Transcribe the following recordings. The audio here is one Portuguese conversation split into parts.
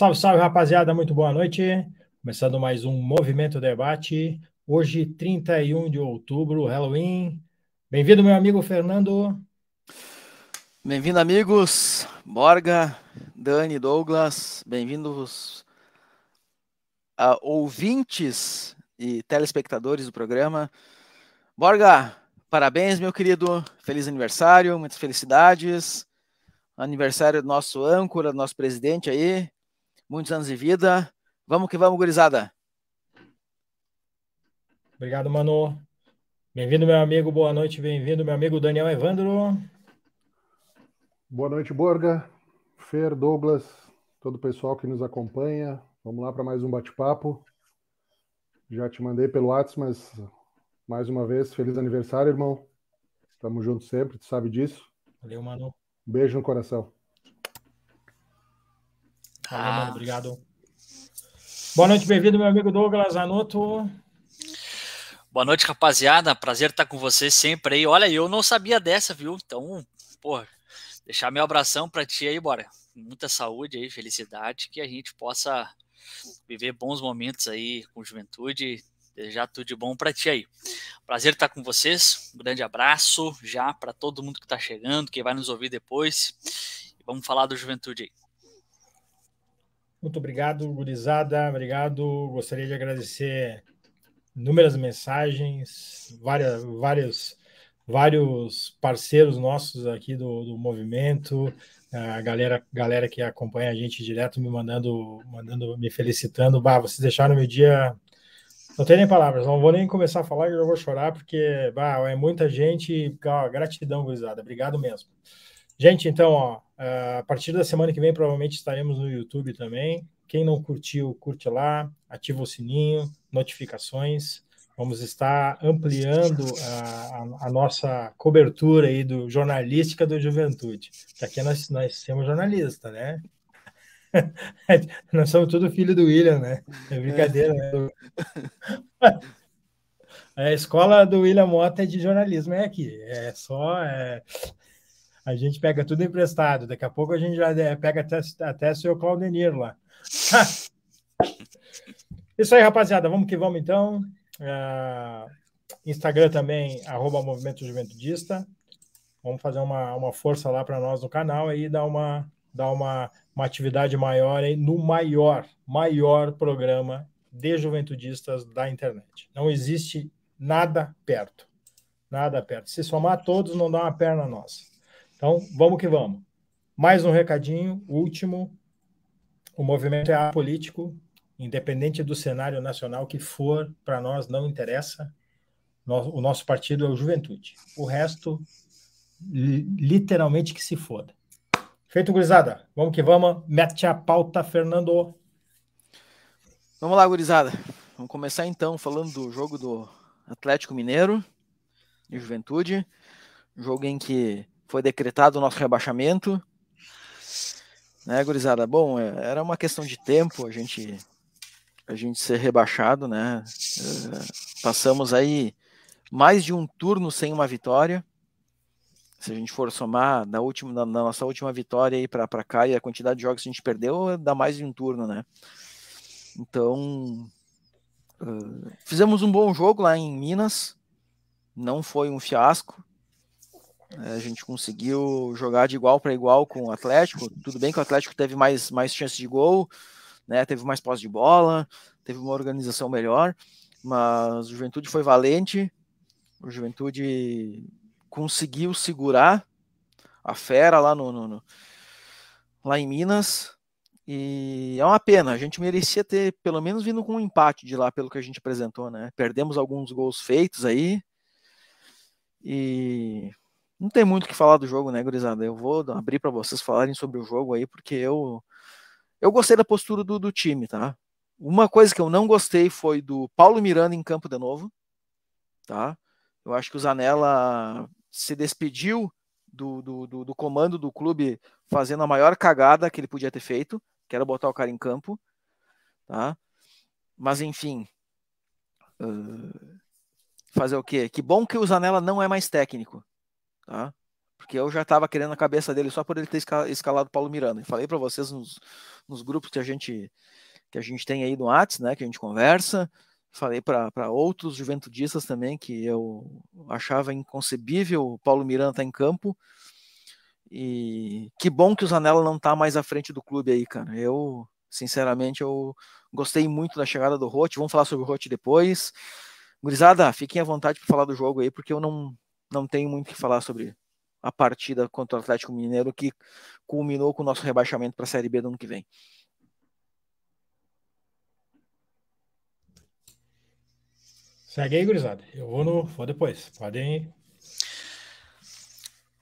Salve, salve, rapaziada, muito boa noite. Começando mais um Movimento Debate. Hoje, 31 de outubro, Halloween. Bem-vindo, meu amigo Fernando. Bem-vindo, amigos. Borga, Dani, Douglas. Bem-vindos a ouvintes e telespectadores do programa. Borga, parabéns, meu querido. Feliz aniversário, muitas felicidades. Aniversário do nosso âncora, do nosso presidente aí muitos anos de vida. Vamos que vamos, gurizada. Obrigado, Manu. Bem-vindo, meu amigo. Boa noite. Bem-vindo, meu amigo Daniel Evandro. Boa noite, Borga. Fer, Douglas, todo o pessoal que nos acompanha. Vamos lá para mais um bate-papo. Já te mandei pelo WhatsApp, mas mais uma vez, feliz aniversário, irmão. Tamo junto sempre, tu sabe disso. Valeu, Manu. beijo no coração. Valeu, ah. mano. Obrigado. Boa noite, bem-vindo, meu amigo Douglas Anoto. Boa noite, rapaziada. Prazer estar com vocês sempre aí. Olha, eu não sabia dessa, viu? Então, pô, deixar meu abração para ti aí, bora. Muita saúde aí, felicidade, que a gente possa viver bons momentos aí com juventude. Desejar tudo de bom para ti aí. Prazer estar com vocês. Um grande abraço já para todo mundo que está chegando, que vai nos ouvir depois. E vamos falar do juventude aí. Muito obrigado, gurizada. Obrigado. Gostaria de agradecer inúmeras mensagens, várias, vários, vários parceiros nossos aqui do, do movimento, a galera, galera que acompanha a gente direto me mandando, mandando, me felicitando. Bah, vocês deixaram meu dia. Não tem nem palavras, não vou nem começar a falar, eu já vou chorar, porque bah, é muita gente. Gratidão, gurizada. Obrigado mesmo. Gente, então, ó, a partir da semana que vem, provavelmente estaremos no YouTube também. Quem não curtiu, curte lá, ativa o sininho, notificações. Vamos estar ampliando a, a, a nossa cobertura aí do jornalística do Juventude. Que aqui nós, nós somos jornalistas, né? nós somos tudo filho do William, né? É brincadeira, né? A escola do William Mota é de jornalismo, é aqui. É só. É a gente pega tudo emprestado. Daqui a pouco a gente já é, pega até, até seu Claudenir lá. Isso aí, rapaziada. Vamos que vamos, então. Uh, Instagram também, arroba Movimento Juventudista. Vamos fazer uma, uma força lá para nós no canal e dar uma, dar uma, uma atividade maior aí no maior, maior programa de juventudistas da internet. Não existe nada perto. Nada perto. Se somar todos, não dá uma perna nossa. Então, vamos que vamos. Mais um recadinho, último. O movimento é apolítico, independente do cenário nacional que for, para nós não interessa. O nosso partido é o Juventude. O resto, literalmente que se foda. Feito, gurizada. Vamos que vamos. Mete a pauta, Fernando. Vamos lá, gurizada. Vamos começar então falando do jogo do Atlético Mineiro e Juventude. Jogo em que foi decretado o nosso rebaixamento. Né, gurizada? Bom, é, era uma questão de tempo a gente a gente ser rebaixado, né? É, passamos aí mais de um turno sem uma vitória. Se a gente for somar da última da, nossa última vitória aí para cá e a quantidade de jogos que a gente perdeu, dá mais de um turno, né? Então, uh, fizemos um bom jogo lá em Minas, não foi um fiasco. A gente conseguiu jogar de igual para igual com o Atlético. Tudo bem que o Atlético teve mais, mais chance de gol, né? teve mais posse de bola, teve uma organização melhor, mas o Juventude foi valente, o Juventude conseguiu segurar a fera lá no, no, no lá em Minas. E é uma pena, a gente merecia ter pelo menos vindo com um empate de lá pelo que a gente apresentou, né? Perdemos alguns gols feitos aí. E não tem muito o que falar do jogo, né, gurizada? Eu vou abrir para vocês falarem sobre o jogo aí, porque eu eu gostei da postura do, do time, tá? Uma coisa que eu não gostei foi do Paulo Miranda em campo de novo, tá? Eu acho que o Zanella se despediu do, do, do, do comando do clube fazendo a maior cagada que ele podia ter feito, que era botar o cara em campo, tá? Mas enfim, uh, fazer o quê? Que bom que o Zanella não é mais técnico, tá? Porque eu já estava querendo a cabeça dele só por ele ter escalado Paulo Miranda. E falei para vocês nos, nos grupos que a gente que a gente tem aí no Whats, né, que a gente conversa. Falei para outros juventudistas também que eu achava inconcebível o Paulo Miranda estar tá em campo. E que bom que o Zanella não está mais à frente do clube aí, cara. Eu, sinceramente, eu gostei muito da chegada do Rote. Vamos falar sobre o Rote depois. Gurizada, fiquem à vontade para falar do jogo aí, porque eu não, não tenho muito o que falar sobre a partida contra o Atlético Mineiro, que culminou com o nosso rebaixamento para a Série B do ano que vem. Segue aí, gurizada. Eu vou, no, vou depois. Podem.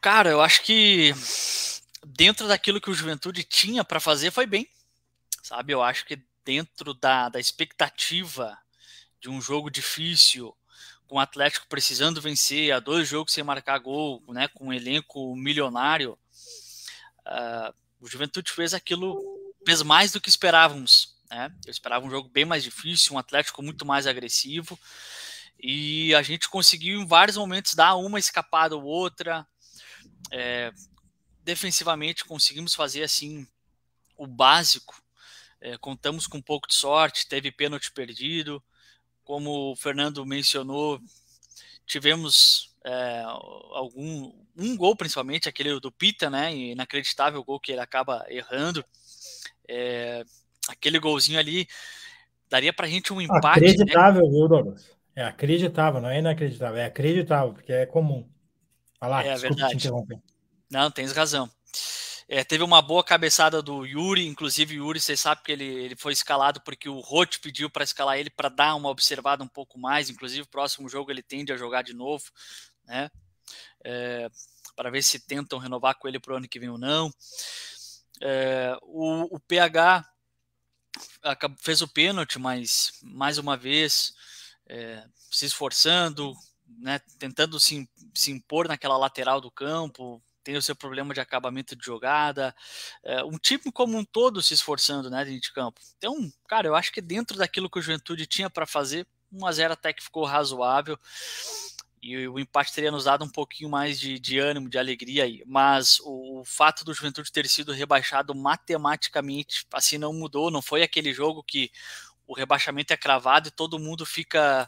Cara, eu acho que dentro daquilo que o Juventude tinha para fazer foi bem. Sabe? Eu acho que dentro da, da expectativa de um jogo difícil, com o Atlético precisando vencer, a dois jogos sem marcar gol, né, com um elenco milionário, uh, o Juventude fez aquilo, fez mais do que esperávamos. Né? Eu esperava um jogo bem mais difícil, um Atlético muito mais agressivo. E a gente conseguiu em vários momentos dar uma escapada ou outra. É, defensivamente conseguimos fazer assim o básico. É, contamos com um pouco de sorte, teve pênalti perdido. Como o Fernando mencionou, tivemos é, algum um gol principalmente aquele do Pita, né? Inacreditável gol que ele acaba errando. É, aquele golzinho ali daria pra gente um empate. Né? Acreditável, né? viu, Douglas? É acreditável, não é inacreditável, é acreditável, porque é comum. Falar, é verdade. Não, tens razão. É, teve uma boa cabeçada do Yuri, inclusive Yuri, vocês sabem que ele, ele foi escalado porque o Roth pediu para escalar ele para dar uma observada um pouco mais, inclusive o próximo jogo ele tende a jogar de novo, né? É, para ver se tentam renovar com ele para o ano que vem ou não. É, o, o PH fez o pênalti, mas mais uma vez é, se esforçando, né, tentando se, se impor naquela lateral do campo, tem o seu problema de acabamento de jogada, é, um time como um todo se esforçando né, dentro de campo. Então, cara, eu acho que dentro daquilo que o Juventude tinha para fazer, 1 a 0 até que ficou razoável e o empate teria nos dado um pouquinho mais de, de ânimo, de alegria aí. Mas o, o, fato do Juventude ter sido rebaixado matematicamente, assim, não mudou. Não foi aquele jogo que o rebaixamento é cravado e todo mundo fica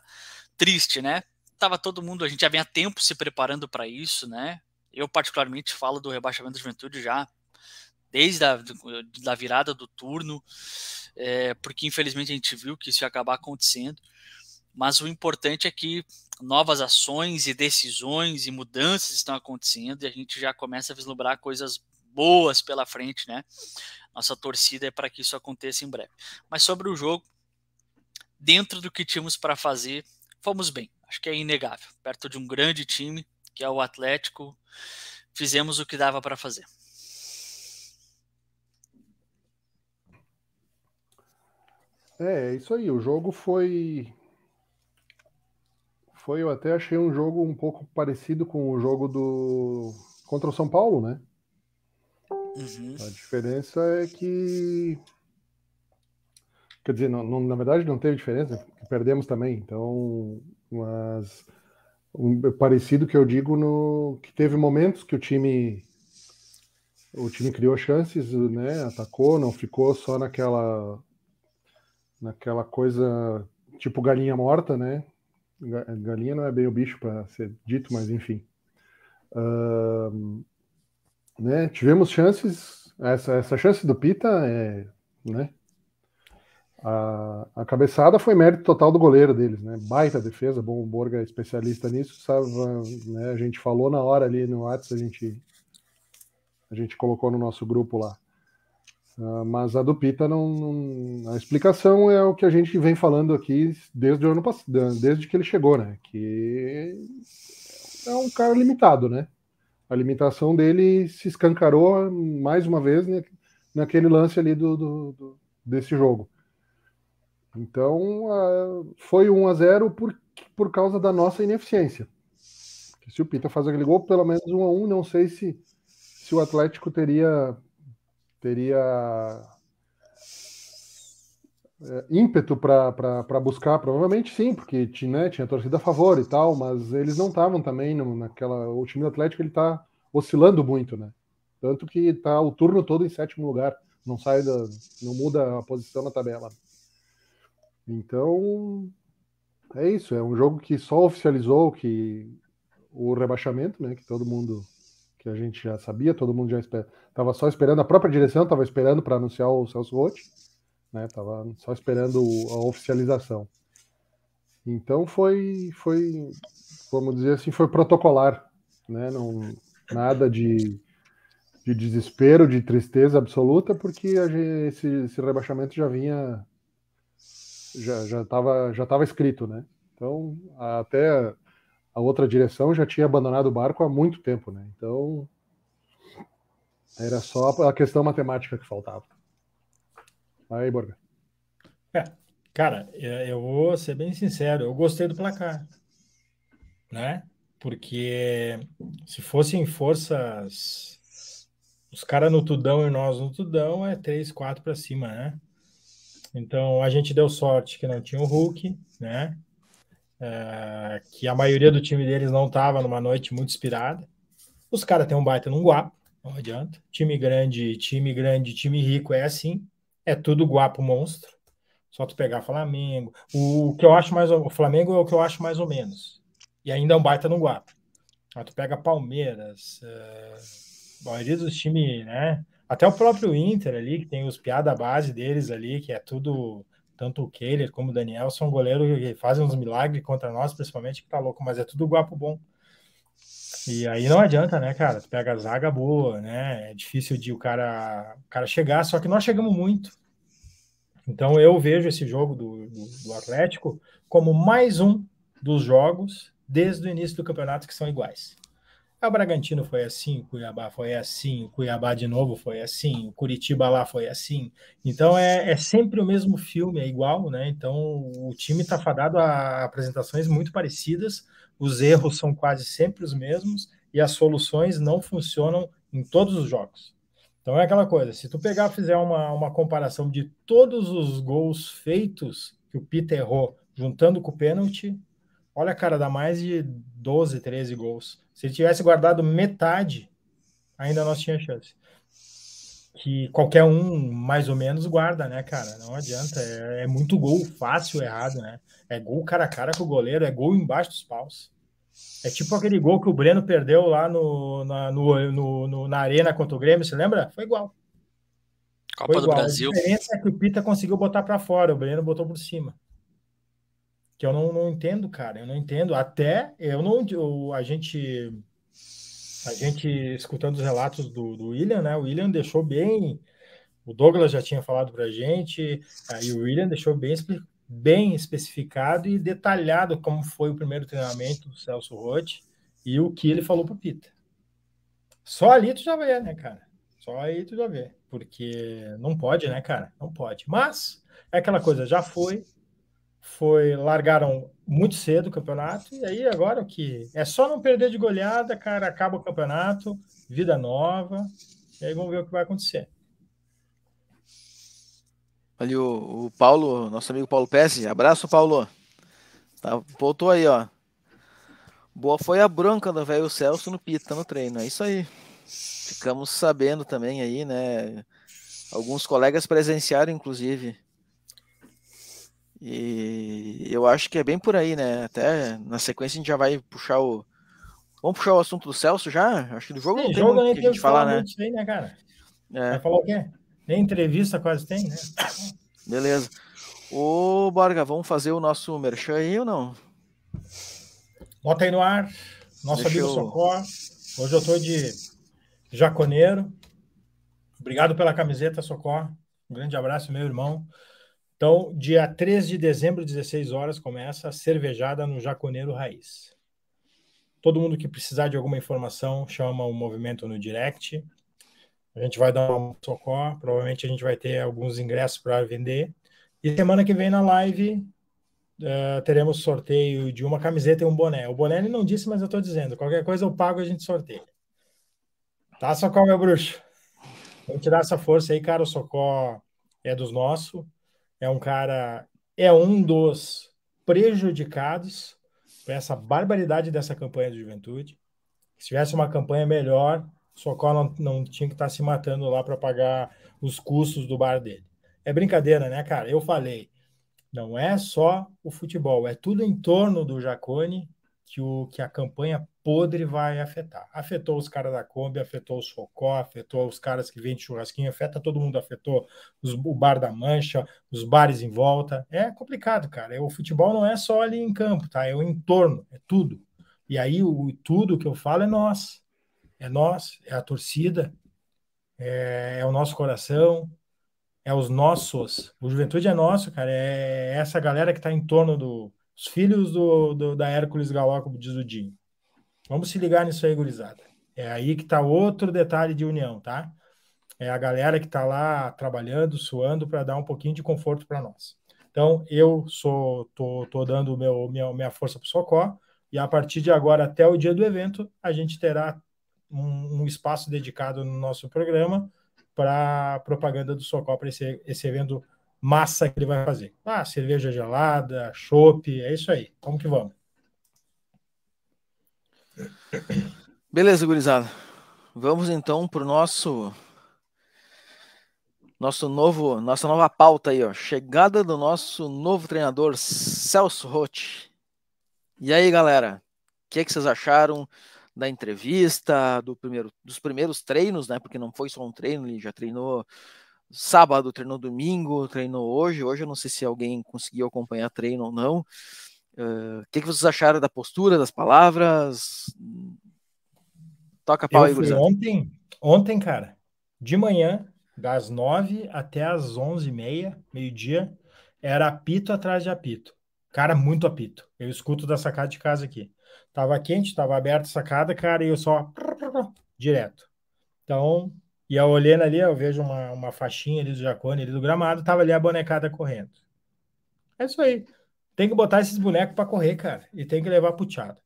triste, né? Tava todo mundo, a gente já vinha tempo se preparando para isso, né? Eu, particularmente, falo do rebaixamento da Juventude já desde a da virada do turno, é, porque infelizmente a gente viu que isso ia acabar acontecendo. Mas o importante é que novas ações e decisões e mudanças estão acontecendo e a gente já começa a vislumbrar coisas boas pela frente, né? Nossa torcida é para que isso aconteça em breve. Mas sobre o jogo, dentro do que tínhamos para fazer, fomos bem. Acho que é inegável. Perto de um grande time, que é o Atlético, fizemos o que dava para fazer. É, isso aí. O jogo foi foi, eu até achei um jogo um pouco parecido com o jogo do contra o São Paulo, né? Uhum. A diferença é que quer dizer, não, não, na verdade não teve diferença, perdemos também. Então, mas um, parecido que eu digo no que teve momentos que o time o time criou chances, né? Atacou, não ficou só naquela naquela coisa tipo galinha morta, né? Galinha não é bem o bicho para ser dito, mas enfim. Uh, né? Tivemos chances, essa, essa chance do Pita é, né? A, a, cabeçada foi mérito total do goleiro deles, né? Baita defesa, bom, o Borga é especialista nisso, sabe? Né? A gente falou na hora ali no WhatsApp, a gente, a gente colocou no nosso grupo lá. Uh, mas a do Pita não, não, A explicação é o que a gente vem falando aqui desde o ano passado, desde que ele chegou, né? Que é um cara limitado, né? A limitação dele se escancarou mais uma vez né, naquele lance ali do, do, do desse jogo. Então, uh, foi 1 a 0 por, por causa da nossa ineficiência. Se o Pita faz aquele gol, pelo menos 1 a 1 não sei se, se o Atlético teria teria é, ímpeto para buscar, provavelmente sim, porque tinha, né, tinha torcida a favor e tal, mas eles não estavam também no, naquela. O time do Atlético ele está oscilando muito, né? Tanto que está o turno todo em sétimo lugar, não sai da, não muda a posição na tabela. Então é isso, é um jogo que só oficializou que o rebaixamento, né? Que todo mundo que a gente já sabia, todo mundo já estava só esperando, a própria direção estava esperando para anunciar o Celso Rotti, né? Tava só esperando a oficialização. Então foi, foi, vamos dizer assim, foi protocolar, né? Não nada de, de desespero, de tristeza absoluta, porque gente, esse, esse rebaixamento já vinha, já já estava já tava escrito, né? Então até a outra direção já tinha abandonado o barco há muito tempo, né? Então era só a questão matemática que faltava. Aí, Borga. É, cara, é, eu vou ser bem sincero, eu gostei do placar, né? Porque se fossem forças, os caras no tudão e nós no tudão é 3, 4 para cima, né? Então a gente deu sorte que não tinha o Hulk, né? é, que a maioria do time deles não estava numa noite muito inspirada. Os caras têm um baita num guapo, não adianta. Time grande, time grande, time rico é assim. É tudo guapo monstro. Só tu pegar Flamengo. O, que eu acho mais. O Flamengo é o que eu acho mais ou menos. E ainda é um baita no guapo. Aí tu pega Palmeiras, é, a maioria dos times, né? Até o próprio Inter ali, que tem os piada base deles ali, que é tudo tanto o Kehler como o Daniel são goleiros que fazem uns milagres contra nós, principalmente, que tá louco, mas é tudo guapo bom. E aí não adianta, né, cara? Tu pega a zaga boa, né? É difícil de o cara, o cara chegar, só que nós chegamos muito. Então eu vejo esse jogo do, do, do Atlético como mais um dos jogos desde o início do campeonato que são iguais. O Bragantino foi assim, Cuiabá foi assim, Cuiabá de novo foi assim, o Curitiba lá foi assim. Então é, é sempre o mesmo filme, é igual, né? Então o time está fadado a apresentações muito parecidas, os erros são quase sempre os mesmos e as soluções não funcionam em todos os jogos. Então é aquela coisa, se tu pegar fizer uma, uma comparação de todos os gols feitos que o Peter errou, juntando com o pênalti, olha, cara, dá mais de 12, 13 gols. Se ele tivesse guardado metade, ainda nós tínhamos chance. Que qualquer um, mais ou menos, guarda, né, cara? Não adianta. É, é muito gol fácil errado, né? É gol cara a cara com o goleiro, é gol embaixo dos paus. É tipo aquele gol que o Breno perdeu lá no, na, no, no, no, na arena contra o Grêmio, você lembra? Foi igual. Copa Foi igual. do Brasil. A diferença é que o Pita conseguiu botar para fora, o Breno botou por cima que eu não, não entendo, cara. Eu não entendo. Até eu não. Eu, a gente. A gente escutando os relatos do, do William, né? O William deixou bem. O Douglas já tinha falado para a gente, aí o William deixou bem, bem especificado e detalhado como foi o primeiro treinamento do Celso Rotti e o que ele falou para o Pita. Só ali tu já vê, né, cara? Só aí tu já vê. Porque não pode, né, cara? Não pode. Mas é aquela coisa, já foi, foi largaram muito cedo o campeonato e aí agora o que é só não perder de goleada, cara, acaba o campeonato, vida nova. E aí vamos ver o que vai acontecer. Ali o, o Paulo, nosso amigo Paulo Pesce, abraço Paulo. Tá, voltou aí, ó. Boa foi a bronca do velho Celso no Pita no treino. É isso aí. Ficamos sabendo também aí, né? Alguns colegas presenciaram, inclusive, E eu acho que é bem por aí, né? Até na sequência a gente já vai puxar o. Vamos puxar o assunto do Celso já? Acho que do jogo Sim, não tem jogo muito que a gente falar, né? Aí, né, cara? É. Vai falar o quê? Nem entrevista quase tem, né? Beleza. Ô, Borga, vamos fazer o nosso merchan aí ou não? Bota aí no ar. Nosso Deixa amigo eu... Socorro. Hoje eu tô de jaconeiro. Obrigado pela camiseta, Socorro. Um grande abraço, meu irmão. Então, dia 13 de dezembro, 16 horas, começa a cervejada no Jaconeiro Raiz. Todo mundo que precisar de alguma informação, chama o movimento no direct. A gente vai dar um socorro. Provavelmente a gente vai ter alguns ingressos para vender. E semana que vem na live uh, teremos sorteio de uma camiseta e um boné. O boné ele não disse, mas eu estou dizendo. Qualquer coisa eu pago, a gente sorteia. Tá, Socorro, meu bruxo? Vamos tirar essa força aí, cara. O Socorro é dos nossos é um cara, é um dos prejudicados por essa barbaridade dessa campanha de juventude. Se tivesse uma campanha melhor, o Socorro não, não tinha que estar se matando lá para pagar os custos do bar dele. É brincadeira, né, cara? Eu falei, não é só o futebol, é tudo em torno do Jacone que, o, que a campanha podre vai afetar. Afetou os caras da Kombi, afetou o Socó, afetou os caras que vendem churrasquinho, afeta todo mundo, afetou os, o Bar da Mancha, os bares em volta. É complicado, cara. É, o futebol não é só ali em campo, tá? É o entorno, é tudo. E aí o tudo que eu falo é nós. É nós, é a torcida, é, é o nosso coração, é os nossos. O Juventude é nosso, cara. É essa galera que está em torno do, os filhos do, do, da Hércules Galó, como diz o Dinho. Vamos se ligar nisso aí, gurizada. É aí que está outro detalhe de união, tá? É a galera que está lá trabalhando, suando para dar um pouquinho de conforto para nós. Então, eu sou tô, tô dando meu, minha, minha força para o Socó, e a partir de agora até o dia do evento, a gente terá um, um espaço dedicado no nosso programa para propaganda do Socó para esse, esse evento massa que ele vai fazer. Ah, cerveja gelada, chopp, é isso aí. Vamos que vamos. Beleza, gurizada. Vamos então para o nosso nosso novo, nossa nova pauta aí, ó. Chegada do nosso novo treinador Celso Rotti. E aí, galera? O que, é que vocês acharam da entrevista, do primeiro, dos primeiros treinos, né? Porque não foi só um treino, ele já treinou sábado, treinou domingo, treinou hoje. Hoje eu não sei se alguém conseguiu acompanhar treino ou não. Uh, o que, que, vocês acharam da postura, das palavras? Toca a pau aí, fui ontem, ontem, cara, de manhã, das nove até as onze e meia, meio-dia, era apito atrás de apito. Cara, muito apito. Eu escuto da sacada de casa aqui. Tava quente, tava aberta a sacada, cara, e eu só direto. Então, e eu olhando ali, eu vejo uma, uma faixinha ali do Jacone, ali do gramado, tava ali a bonecada correndo. É isso aí. Tem que botar esses bonecos para correr, cara, e tem que levar puxado.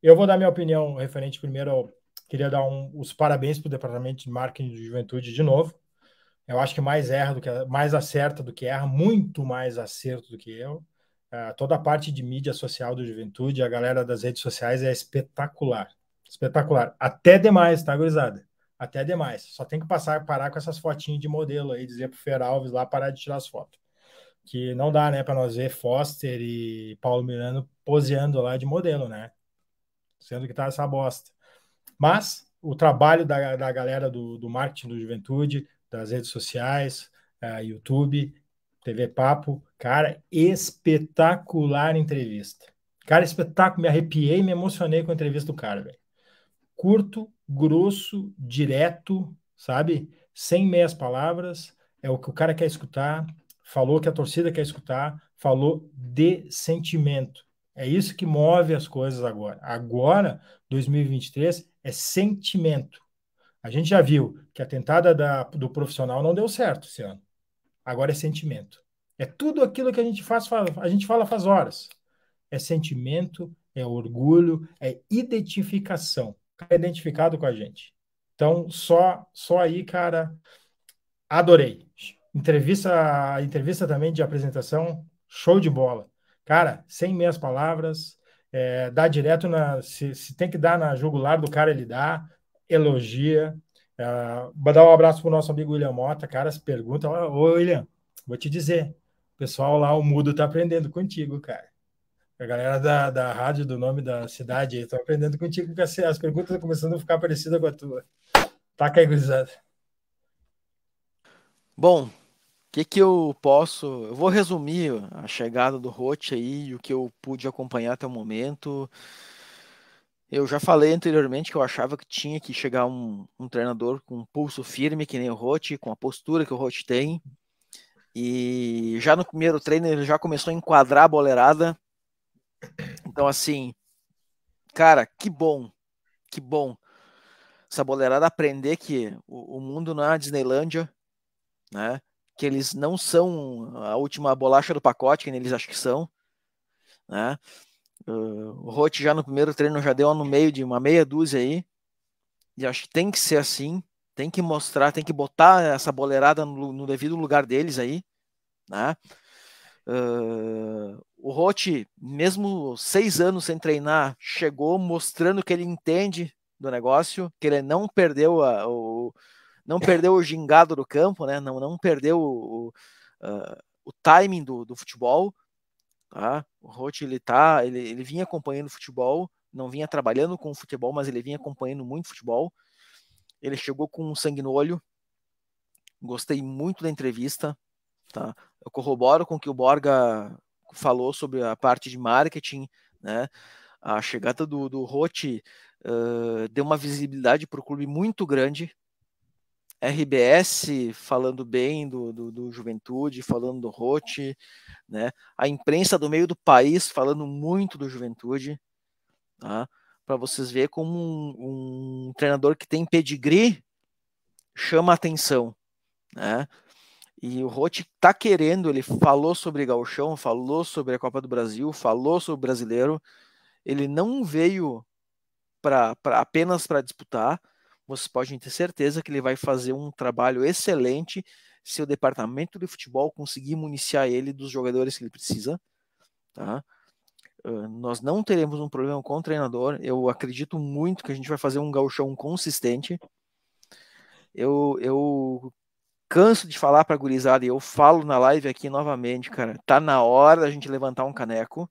Eu vou dar minha opinião referente primeiro ao. Queria dar um, os parabéns para o departamento de marketing de juventude de novo. Eu acho que mais erra do que mais acerta do que erra, muito mais acerto do que eu. Uh, toda a parte de mídia social do juventude, a galera das redes sociais é espetacular. Espetacular. Até demais, tá, gurizada? até demais. Só tem que passar, parar com essas fotinhas de modelo aí, dizer pro Fer Alves lá parar de tirar as fotos. Que não dá, né, para nós ver Foster e Paulo Miranda poseando lá de modelo, né? Sendo que tá essa bosta. Mas o trabalho da, da galera do, do marketing do Juventude, das redes sociais, uh, YouTube, TV Papo, cara, espetacular entrevista. Cara, espetáculo, me arrepiei, me emocionei com a entrevista do cara, velho. Curto, grosso, direto, sabe? Sem meias palavras, é o que o cara quer escutar, falou que a torcida quer escutar, falou de sentimento. É isso que move as coisas agora. Agora, 2023, é sentimento. A gente já viu que a tentada da, do profissional não deu certo esse ano. Agora é sentimento. É tudo aquilo que a gente faz, a gente fala faz horas. É sentimento, é orgulho, é identificação cara identificado com a gente. Então, só, só aí, cara, adorei. Entrevista, entrevista também de apresentação, show de bola. Cara, sem meias palavras, é, dá direto na. Se, se, tem que dar na jugular do cara, ele dá, elogia. É, dar um abraço pro nosso amigo William Mota, cara, se pergunta, ô William, vou te dizer, pessoal lá, o Mudo tá aprendendo contigo, cara. A galera da, da rádio, do nome da cidade, estão aprendendo contigo, porque as, as perguntas estão começando a ficar parecidas com a tua. Taca aí, gurizada. Bom, o que que eu posso... Eu vou resumir a chegada do Rote aí o que eu pude acompanhar até o momento. Eu já falei anteriormente que eu achava que tinha que chegar um, um treinador com um pulso firme, que nem o Rote, com a postura que o Rote tem. E já no primeiro treino ele já começou a enquadrar a boleirada então, assim, cara, que bom, que bom. Essa boleirada aprender que o, o mundo não é a Disneylândia, né? Que eles não são a última bolacha do pacote, que eles acham que são, né? Uh, o Roth já no primeiro treino já deu no meio de uma meia dúzia aí. E acho que tem que ser assim. Tem que mostrar, tem que botar essa boleirada no, no devido lugar deles aí. Né? Uh, o Rote, mesmo seis anos sem treinar, chegou mostrando que ele entende do negócio, que ele não perdeu a, o não perdeu o gingado do campo, né? Não, não perdeu o, uh, o timing do, do futebol. Tá? O Rote ele tá, ele, ele vinha acompanhando o futebol, não vinha trabalhando com o futebol, mas ele vinha acompanhando muito futebol. Ele chegou com sangue no olho. Gostei muito da entrevista, tá? Eu corroboro com o que o Borga falou sobre a parte de marketing, né? A chegada do, do Rote uh, deu uma visibilidade para o clube muito grande. RBS falando bem do, do, do, Juventude, falando do Rote, né? A imprensa do meio do país falando muito do Juventude, tá? Para vocês verem como um, um treinador que tem pedigree chama atenção, né? E o Rote tá querendo, ele falou sobre Gauchão, falou sobre a Copa do Brasil, falou sobre o brasileiro. Ele não veio pra apenas para disputar. Vocês podem ter certeza que ele vai fazer um trabalho excelente se o departamento de futebol conseguir municiar ele dos jogadores que ele precisa. Tá? Uh, nós não teremos um problema com o treinador. Eu acredito muito que a gente vai fazer um gauchão consistente. Eu, eu canso de falar pra gurizada e eu falo na live aqui novamente, cara. Tá na hora da gente levantar um caneco,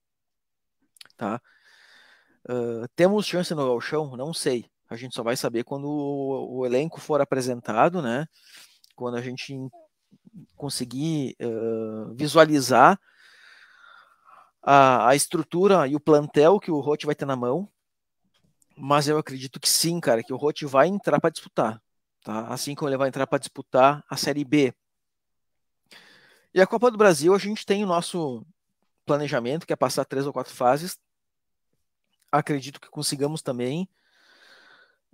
tá? Uh, temos chance no galchão? Não sei. A gente só vai saber quando o, o elenco for apresentado, né? Quando a gente conseguir uh, visualizar a, a, estrutura e o plantel que o Rote vai ter na mão. Mas eu acredito que sim, cara, que o Rote vai entrar para disputar tá? assim como ele vai entrar para disputar a Série B. E a Copa do Brasil, a gente tem o nosso planejamento, que é passar três ou quatro fases. Acredito que consigamos também.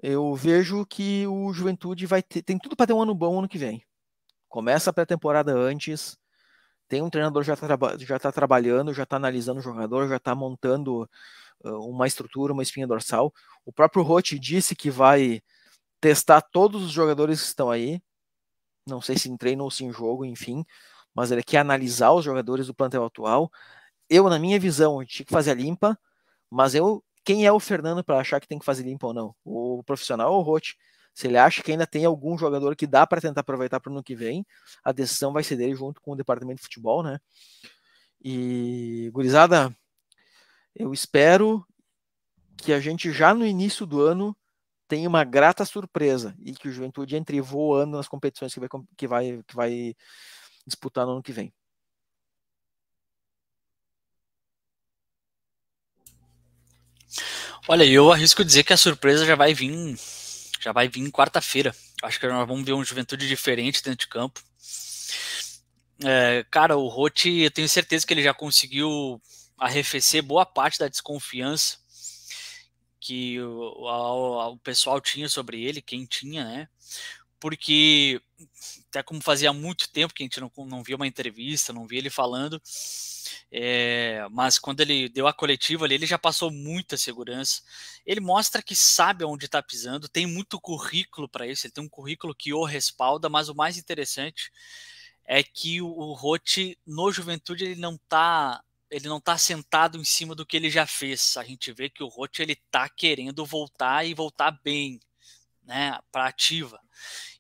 Eu vejo que o Juventude vai ter, tem tudo para ter um ano bom ano que vem. Começa a pré-temporada antes, tem um treinador já está já tá trabalhando, já está analisando o jogador, já está montando uh, uma estrutura, uma espinha dorsal. O próprio Rote disse que vai testar todos os jogadores que estão aí. Não sei se em treino ou se em jogo, enfim. Mas ele quer analisar os jogadores do plantel atual. Eu, na minha visão, tinha que fazer a limpa. Mas eu, quem é o Fernando para achar que tem que fazer limpa ou não? O profissional ou o Rote? Se ele acha que ainda tem algum jogador que dá para tentar aproveitar para o ano que vem, a decisão vai ser dele junto com o departamento de futebol, né? E, gurizada, eu espero que a gente já no início do ano tem uma grata surpresa e que o Juventude entre voando nas competições que vai, que vai, que vai disputar no ano que vem. Olha, eu arrisco dizer que a surpresa já vai vir, já vai vir quarta-feira. Acho que nós vamos ver um Juventude diferente dentro de campo. É, cara, o Rote, eu tenho certeza que ele já conseguiu arrefecer boa parte da desconfiança que o, o pessoal tinha sobre ele, quem tinha, né? Porque até como fazia muito tempo que a gente não, não via uma entrevista, não via ele falando, é, mas quando ele deu a coletiva ali, ele já passou muita segurança. Ele mostra que sabe onde está pisando, tem muito currículo para isso, ele tem um currículo que o respalda, mas o mais interessante é que o, o Rote no Juventude ele não está ele não está sentado em cima do que ele já fez. A gente vê que o Roth ele está querendo voltar e voltar bem, né, para ativa.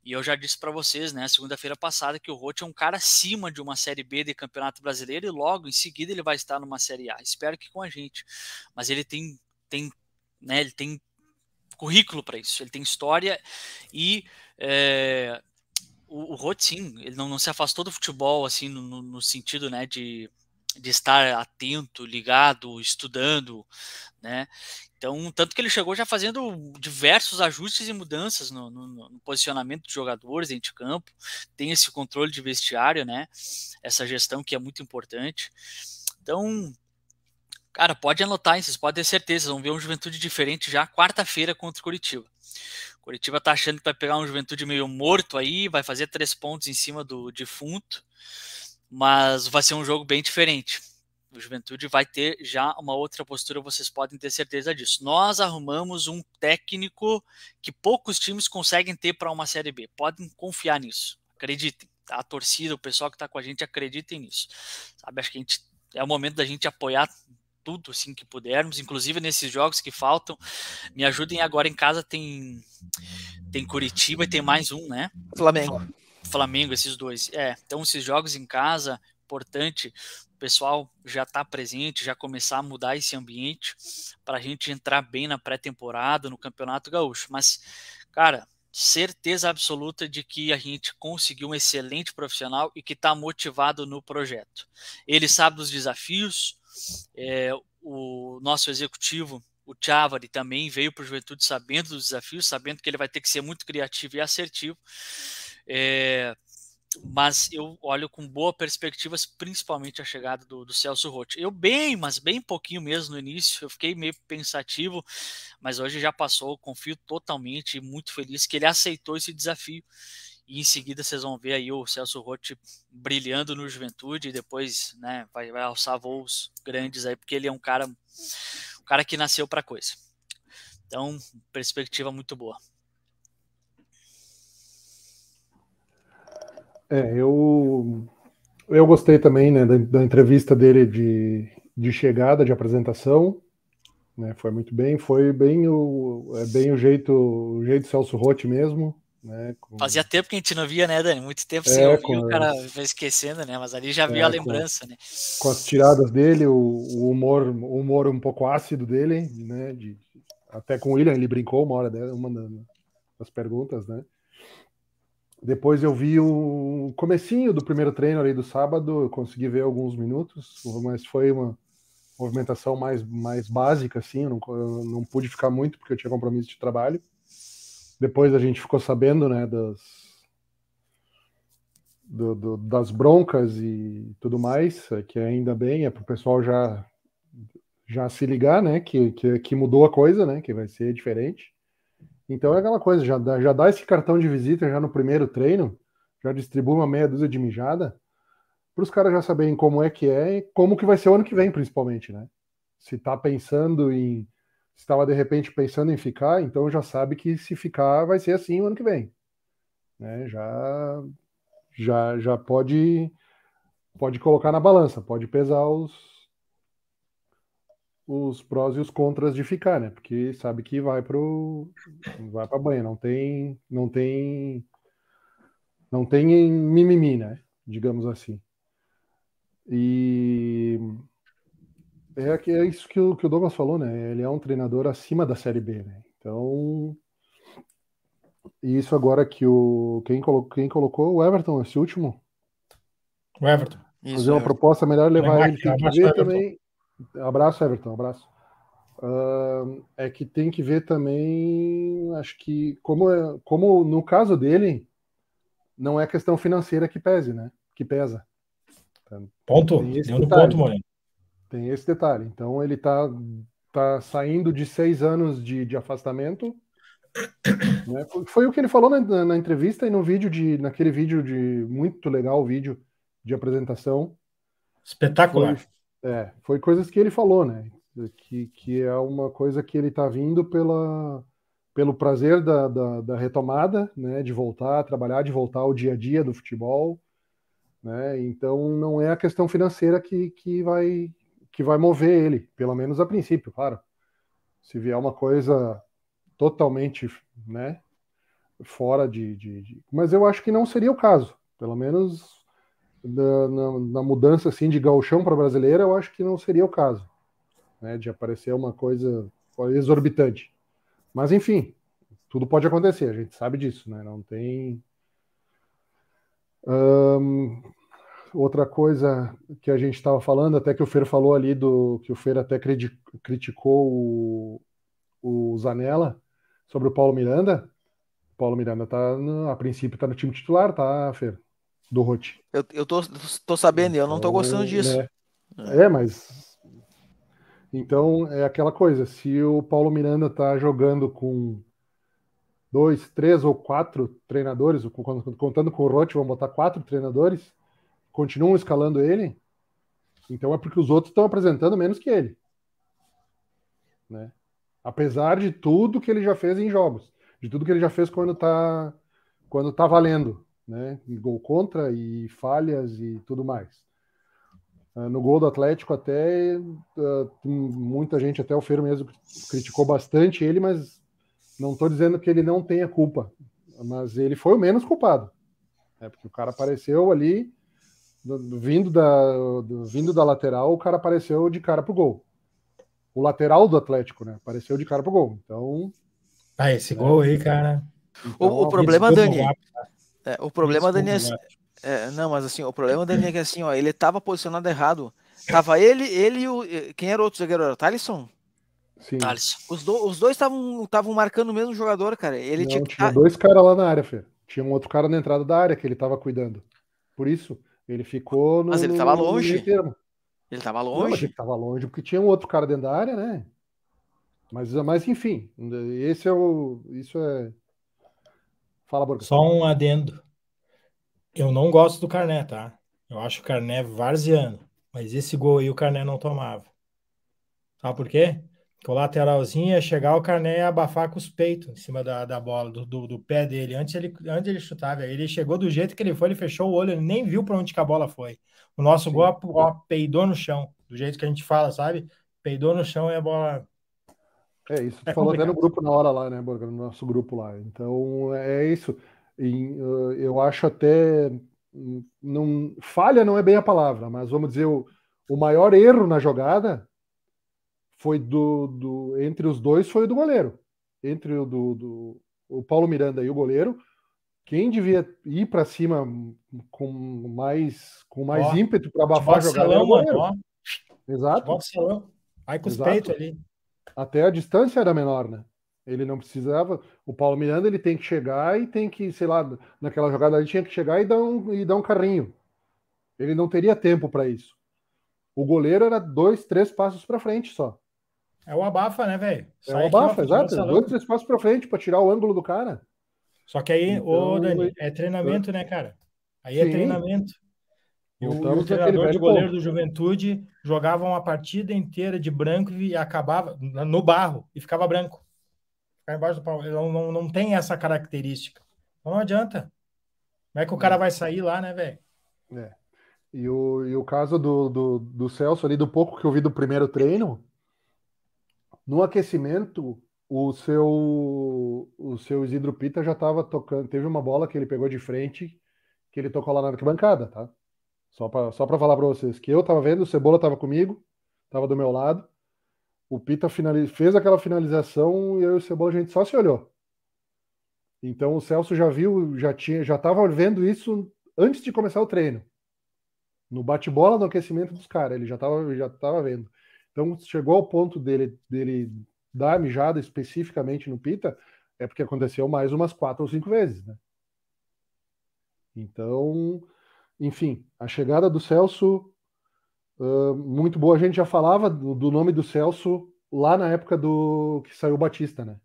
E eu já disse para vocês, né, segunda-feira passada, que o Roth é um cara acima de uma Série B de Campeonato Brasileiro e logo em seguida ele vai estar numa Série A. Espero que com a gente. Mas ele tem, tem, né, ele tem currículo para isso, ele tem história e é, o, o Roth, sim, ele não, não, se afastou do futebol assim no, no sentido né, de de estar atento, ligado, estudando, né? Então, tanto que ele chegou já fazendo diversos ajustes e mudanças no, no, no posicionamento de jogadores dentro de campo, tem esse controle de vestiário, né? Essa gestão que é muito importante. Então, cara, pode anotar, hein? vocês podem ter certeza, vão ver um Juventude diferente já quarta-feira contra o Curitiba. Curitiba tá achando que vai pegar um Juventude meio morto aí, vai fazer três pontos em cima do defunto mas vai ser um jogo bem diferente. O Juventude vai ter já uma outra postura, vocês podem ter certeza disso. Nós arrumamos um técnico que poucos times conseguem ter para uma Série B. Podem confiar nisso. Acreditem. Tá? A torcida, o pessoal que está com a gente, acreditem nisso. Sabe, acho que a gente, é o momento da gente apoiar tudo assim que pudermos, inclusive nesses jogos que faltam. Me ajudem agora em casa tem tem Curitiba e tem mais um, né? Flamengo. Flamengo, esses dois. É, então esses jogos em casa, importante o pessoal já está presente, já começar a mudar esse ambiente para a gente entrar bem na pré-temporada, no Campeonato Gaúcho. Mas, cara, certeza absoluta de que a gente conseguiu um excelente profissional e que está motivado no projeto. Ele sabe dos desafios, é, o nosso executivo, o Chavari, também veio para o Juventude sabendo dos desafios, sabendo que ele vai ter que ser muito criativo e assertivo. É, mas eu olho com boa perspectivas, principalmente a chegada do, do Celso Rotti. Eu bem, mas bem pouquinho mesmo no início, eu fiquei meio pensativo, mas hoje já passou, confio totalmente e muito feliz que ele aceitou esse desafio. E em seguida vocês vão ver aí o Celso Rotti brilhando no Juventude e depois né, vai, vai alçar voos grandes aí, porque ele é um cara, um cara que nasceu para coisa. Então, perspectiva muito boa. É, eu, eu gostei também né, da, da, entrevista dele de, de chegada, de apresentação. Né, foi muito bem, foi bem o, é bem o jeito, o jeito Celso Rotti mesmo. Né, com... Fazia tempo que a gente não via, né, Dani? Muito tempo sem é, ouvir, o cara esquecendo, né? Mas ali já viu é, a lembrança, com, né? Com as tiradas dele, o, o, humor, o humor um pouco ácido dele, né? De, até com o William ele brincou uma hora dela, uma das perguntas, né? Depois eu vi o comecinho do primeiro treino ali do sábado, eu consegui ver alguns minutos, mas foi uma movimentação mais, mais básica, assim, eu não, eu não pude ficar muito porque eu tinha compromisso de trabalho. Depois a gente ficou sabendo, né, das, do, do, das broncas e tudo mais, é que ainda bem, é para o pessoal já, já se ligar, né, que, que, que mudou a coisa, né, que vai ser diferente. Então é aquela coisa, já dá, já dá esse cartão de visita já no primeiro treino, já distribui uma meia dúzia de mijada, para os caras já saberem como é que é e como que vai ser o ano que vem, principalmente, né? Se tá pensando em. Se estava de repente pensando em ficar, então já sabe que se ficar vai ser assim o ano que vem. Né? Já, já, já pode, pode colocar na balança, pode pesar os, os prós e os contras de ficar, né? Porque sabe que vai pro vai para banha, não tem não tem não tem mimimi, né? Digamos assim. E é, que é isso que o, que o Douglas falou, né? Ele é um treinador acima da Série B, né? Então, isso agora que o quem colocou, quem colocou o Everton esse último. O Everton. Fazer uma proposta melhor levar ele tem que ver também Abraço, Everton, abraço. Uh, é que tem que ver também, acho que, como, é, como no caso dele, não é questão financeira que pese, né? Que pesa. Ponto. Tem esse, detalhe, ponto, tem esse detalhe. Então ele tá, tá saindo de seis anos de, de afastamento. Né? Foi, foi, o que ele falou na, na, entrevista e no vídeo de, naquele vídeo de muito legal, o vídeo de apresentação. Espetacular. Foi, é, foi coisas que ele falou, né? Que, que é uma coisa que ele está vindo pela, pelo prazer da, da, da, retomada, né? De voltar a trabalhar, de voltar ao dia a dia do futebol, né? Então não é a questão financeira que, que, vai, que vai mover ele, pelo menos a princípio, claro. Se vier uma coisa totalmente, né? fora de, de, de, Mas eu acho que não seria o caso. Pelo menos na, na, mudança assim, de galchão para brasileira, eu acho que não seria o caso. Né, de aparecer uma coisa exorbitante. Mas enfim, tudo pode acontecer, a gente sabe disso, né? Não tem. Outra coisa que a gente estava falando, até que o Fer falou ali do que o Fer até criticou o, o Zanella sobre o Paulo Miranda. O Paulo Miranda tá no, a princípio tá no time titular, tá, Fer? Do Rote. Eu, eu tô, tô sabendo, eu não tô gostando então, disso. Né? É, mas então é aquela coisa, se o Paulo Miranda tá jogando com dois, três ou quatro treinadores, contando com o Rote, vamos botar quatro treinadores, continuam escalando ele, então é porque os outros estão apresentando menos que ele. Né? Apesar de tudo que ele já fez em jogos, de tudo que ele já fez quando está quando tá valendo, né? Gol contra e falhas e tudo mais. Uh, no gol do Atlético até uh, muita gente, até o Fer mesmo criticou bastante ele, mas não estou dizendo que ele não tenha culpa, mas ele foi o menos culpado, né? porque o cara apareceu ali vindo da, do, vindo da lateral, o cara apareceu de cara pro gol. O lateral do Atlético, né? Apareceu de cara pro gol. Então. Ah, esse é, gol aí, cara. Então, o, o problema, Dani. É, o problema, Dani, é, é, Não, mas assim, o problema, Dani, é que assim, ó, ele tava posicionado errado. Tava ele, ele e o. Quem era o outro zagueiro? Era o Thalisson? Sim. Os, do, os dois estavam marcando o mesmo jogador, cara. Ele Não, tinha, tinha dois caras lá na área, Fê. Tinha um outro cara na entrada da área que ele tava cuidando. Por isso, ele ficou no. Mas ele estava longe. Ele estava longe. Não, ele estava longe porque tinha um outro cara dentro da área, né? Mas, mas enfim, esse é o. Isso é. Fala. Só um adendo. Eu não gosto do Carné, tá? Eu acho o Carné varziano. Mas esse gol aí o Carné não tomava. Sabe por quê? que o lateralzinho ia chegar, o Carné ia abafar com os peitos em cima da, da bola, do, do, do, pé dele. Antes ele, antes ele chutava, ele chegou do jeito que ele foi, ele fechou o olho, ele nem viu para onde que a bola foi. O nosso Sim. gol ó, peidou no chão, do jeito que a gente fala, sabe? Peidou no chão e a bola. É isso, tu é falou até no grupo na hora lá, né, Borga, no nosso grupo lá. Então é isso. E, uh, eu acho até. Não, falha não é bem a palavra, mas vamos dizer, o, o maior erro na jogada foi do, do entre os dois foi o do goleiro. Entre o do, do o Paulo Miranda e o goleiro, quem devia ir para cima com mais com mais ó, ímpeto para abafar a jogada salão, goleiro. Mano, Exato. Vai com os peitos ali. Até a distância era menor, né? Ele não precisava. O Paulo Miranda ele tem que chegar e tem que, sei lá, naquela jogada ele tinha que chegar e dar um, e dar um carrinho. Ele não teria tempo para isso. O goleiro era dois, três passos para frente só. É o abafa, né, velho? É o abafa, exato. Dois, três passos pra frente para tirar o ângulo do cara. Só que aí, então, ô, Dani, é treinamento, né, cara? Aí é sim. é treinamento. E o, o treinador de goleiro do Juventude jogava uma partida inteira de branco e acabava no barro e ficava branco. Ficava embaixo do pau. Não, não, não tem essa característica. Então não adianta. Como é que o cara vai sair lá, né, velho? É. E o, e o caso do, do, do Celso ali, do pouco que eu vi do primeiro treino, no aquecimento, o seu o seu Isidro Pita já estava tocando. Teve uma bola que ele pegou de frente que ele tocou lá na arquibancada, tá? Só para só para falar para vocês que eu estava vendo, o Cebola estava comigo, estava do meu lado. O Pita finaliz... fez aquela finalização e eu e o Cebola a gente só se olhou. Então o Celso já viu, já tinha, já estava vendo isso antes de começar o treino. No bate-bola, no aquecimento dos caras, ele já estava já tava vendo. Então, chegou ao ponto dele, dele dar a mijada especificamente no Pita, é porque aconteceu mais umas quatro ou cinco vezes, né? Então, enfim, a chegada do Celso, uh, muito boa. A gente já falava do, do, nome do Celso lá na época do que saiu o Batista, né?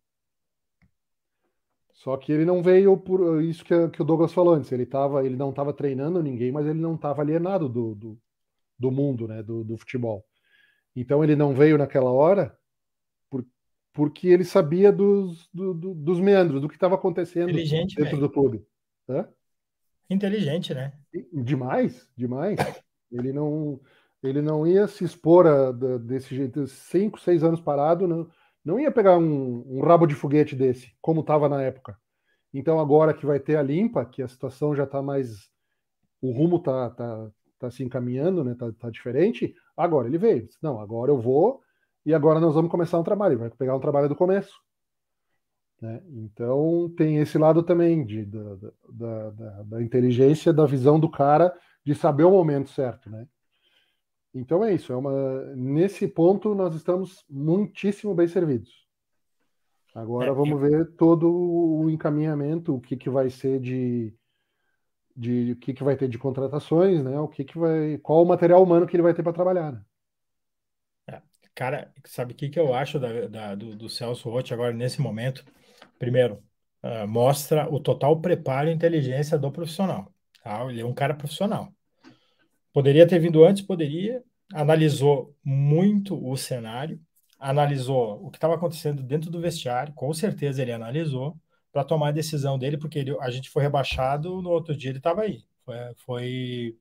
Só que ele não veio por isso que, que o Douglas falou antes. Ele, tava, ele não estava treinando ninguém, mas ele não estava alienado do, do, do mundo, né? Do, do futebol. Então ele não veio naquela hora por, porque ele sabia dos, do, do, dos meandros, do que estava acontecendo dentro véio. do clube. Hã? Inteligente, né? Demais, demais. Ele não, ele não ia se expor a, desse jeito, cinco, seis anos parado, não, não ia pegar um, um rabo de foguete desse, como estava na época. Então agora que vai ter a limpa, que a situação já está mais, o rumo está tá, tá se encaminhando, né? Tá, tá diferente. Agora ele veio. Não, agora eu vou e agora nós vamos começar um trabalho. Vai pegar um trabalho do começo. Né? Então tem esse lado também de, da, da, da, da, inteligência, da visão do cara de saber o momento certo, né? Então é isso. É uma nesse ponto nós estamos muitíssimo bem servidos. Agora é, vamos ver todo o encaminhamento, o que, que vai ser de, de o que, que vai ter de contratações, né? O que, que vai, qual o material humano que ele vai ter para trabalhar. Né? É, cara, sabe o que, que eu acho da, da do, do, Celso Rotti agora nesse momento? Primeiro, uh, mostra o total preparo e inteligência do profissional. Tá? Ele é um cara profissional. Poderia ter vindo antes, poderia. Analisou muito o cenário, analisou o que estava acontecendo dentro do vestiário, com certeza ele analisou para tomar a decisão dele, porque ele, a gente foi rebaixado, no outro dia ele estava aí, foi, foi,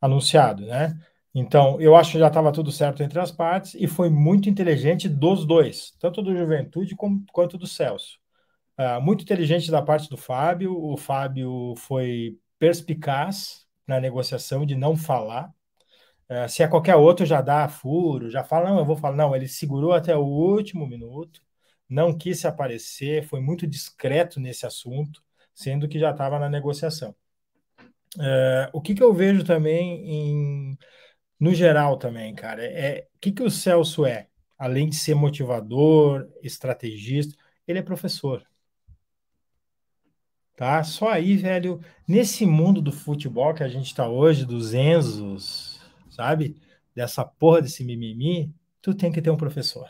anunciado, né? Então, eu acho que já estava tudo certo entre as partes e foi muito inteligente dos dois, tanto do Juventude como, quanto do Celso. Uh, muito inteligente da parte do Fábio, o Fábio foi perspicaz na negociação de não falar, é, se é qualquer outro, já dá furo, já fala, não, eu vou falar. Não, ele segurou até o último minuto, não quis se aparecer, foi muito discreto nesse assunto, sendo que já estava na negociação. É, o que, que eu vejo também em, no geral também, cara, é o que, que o Celso é? Além de ser motivador, estrategista, ele é professor. Tá? Só aí, velho, nesse mundo do futebol que a gente está hoje, dos Enzos, sabe? Dessa porra desse mimimi, tu tem que ter um professor.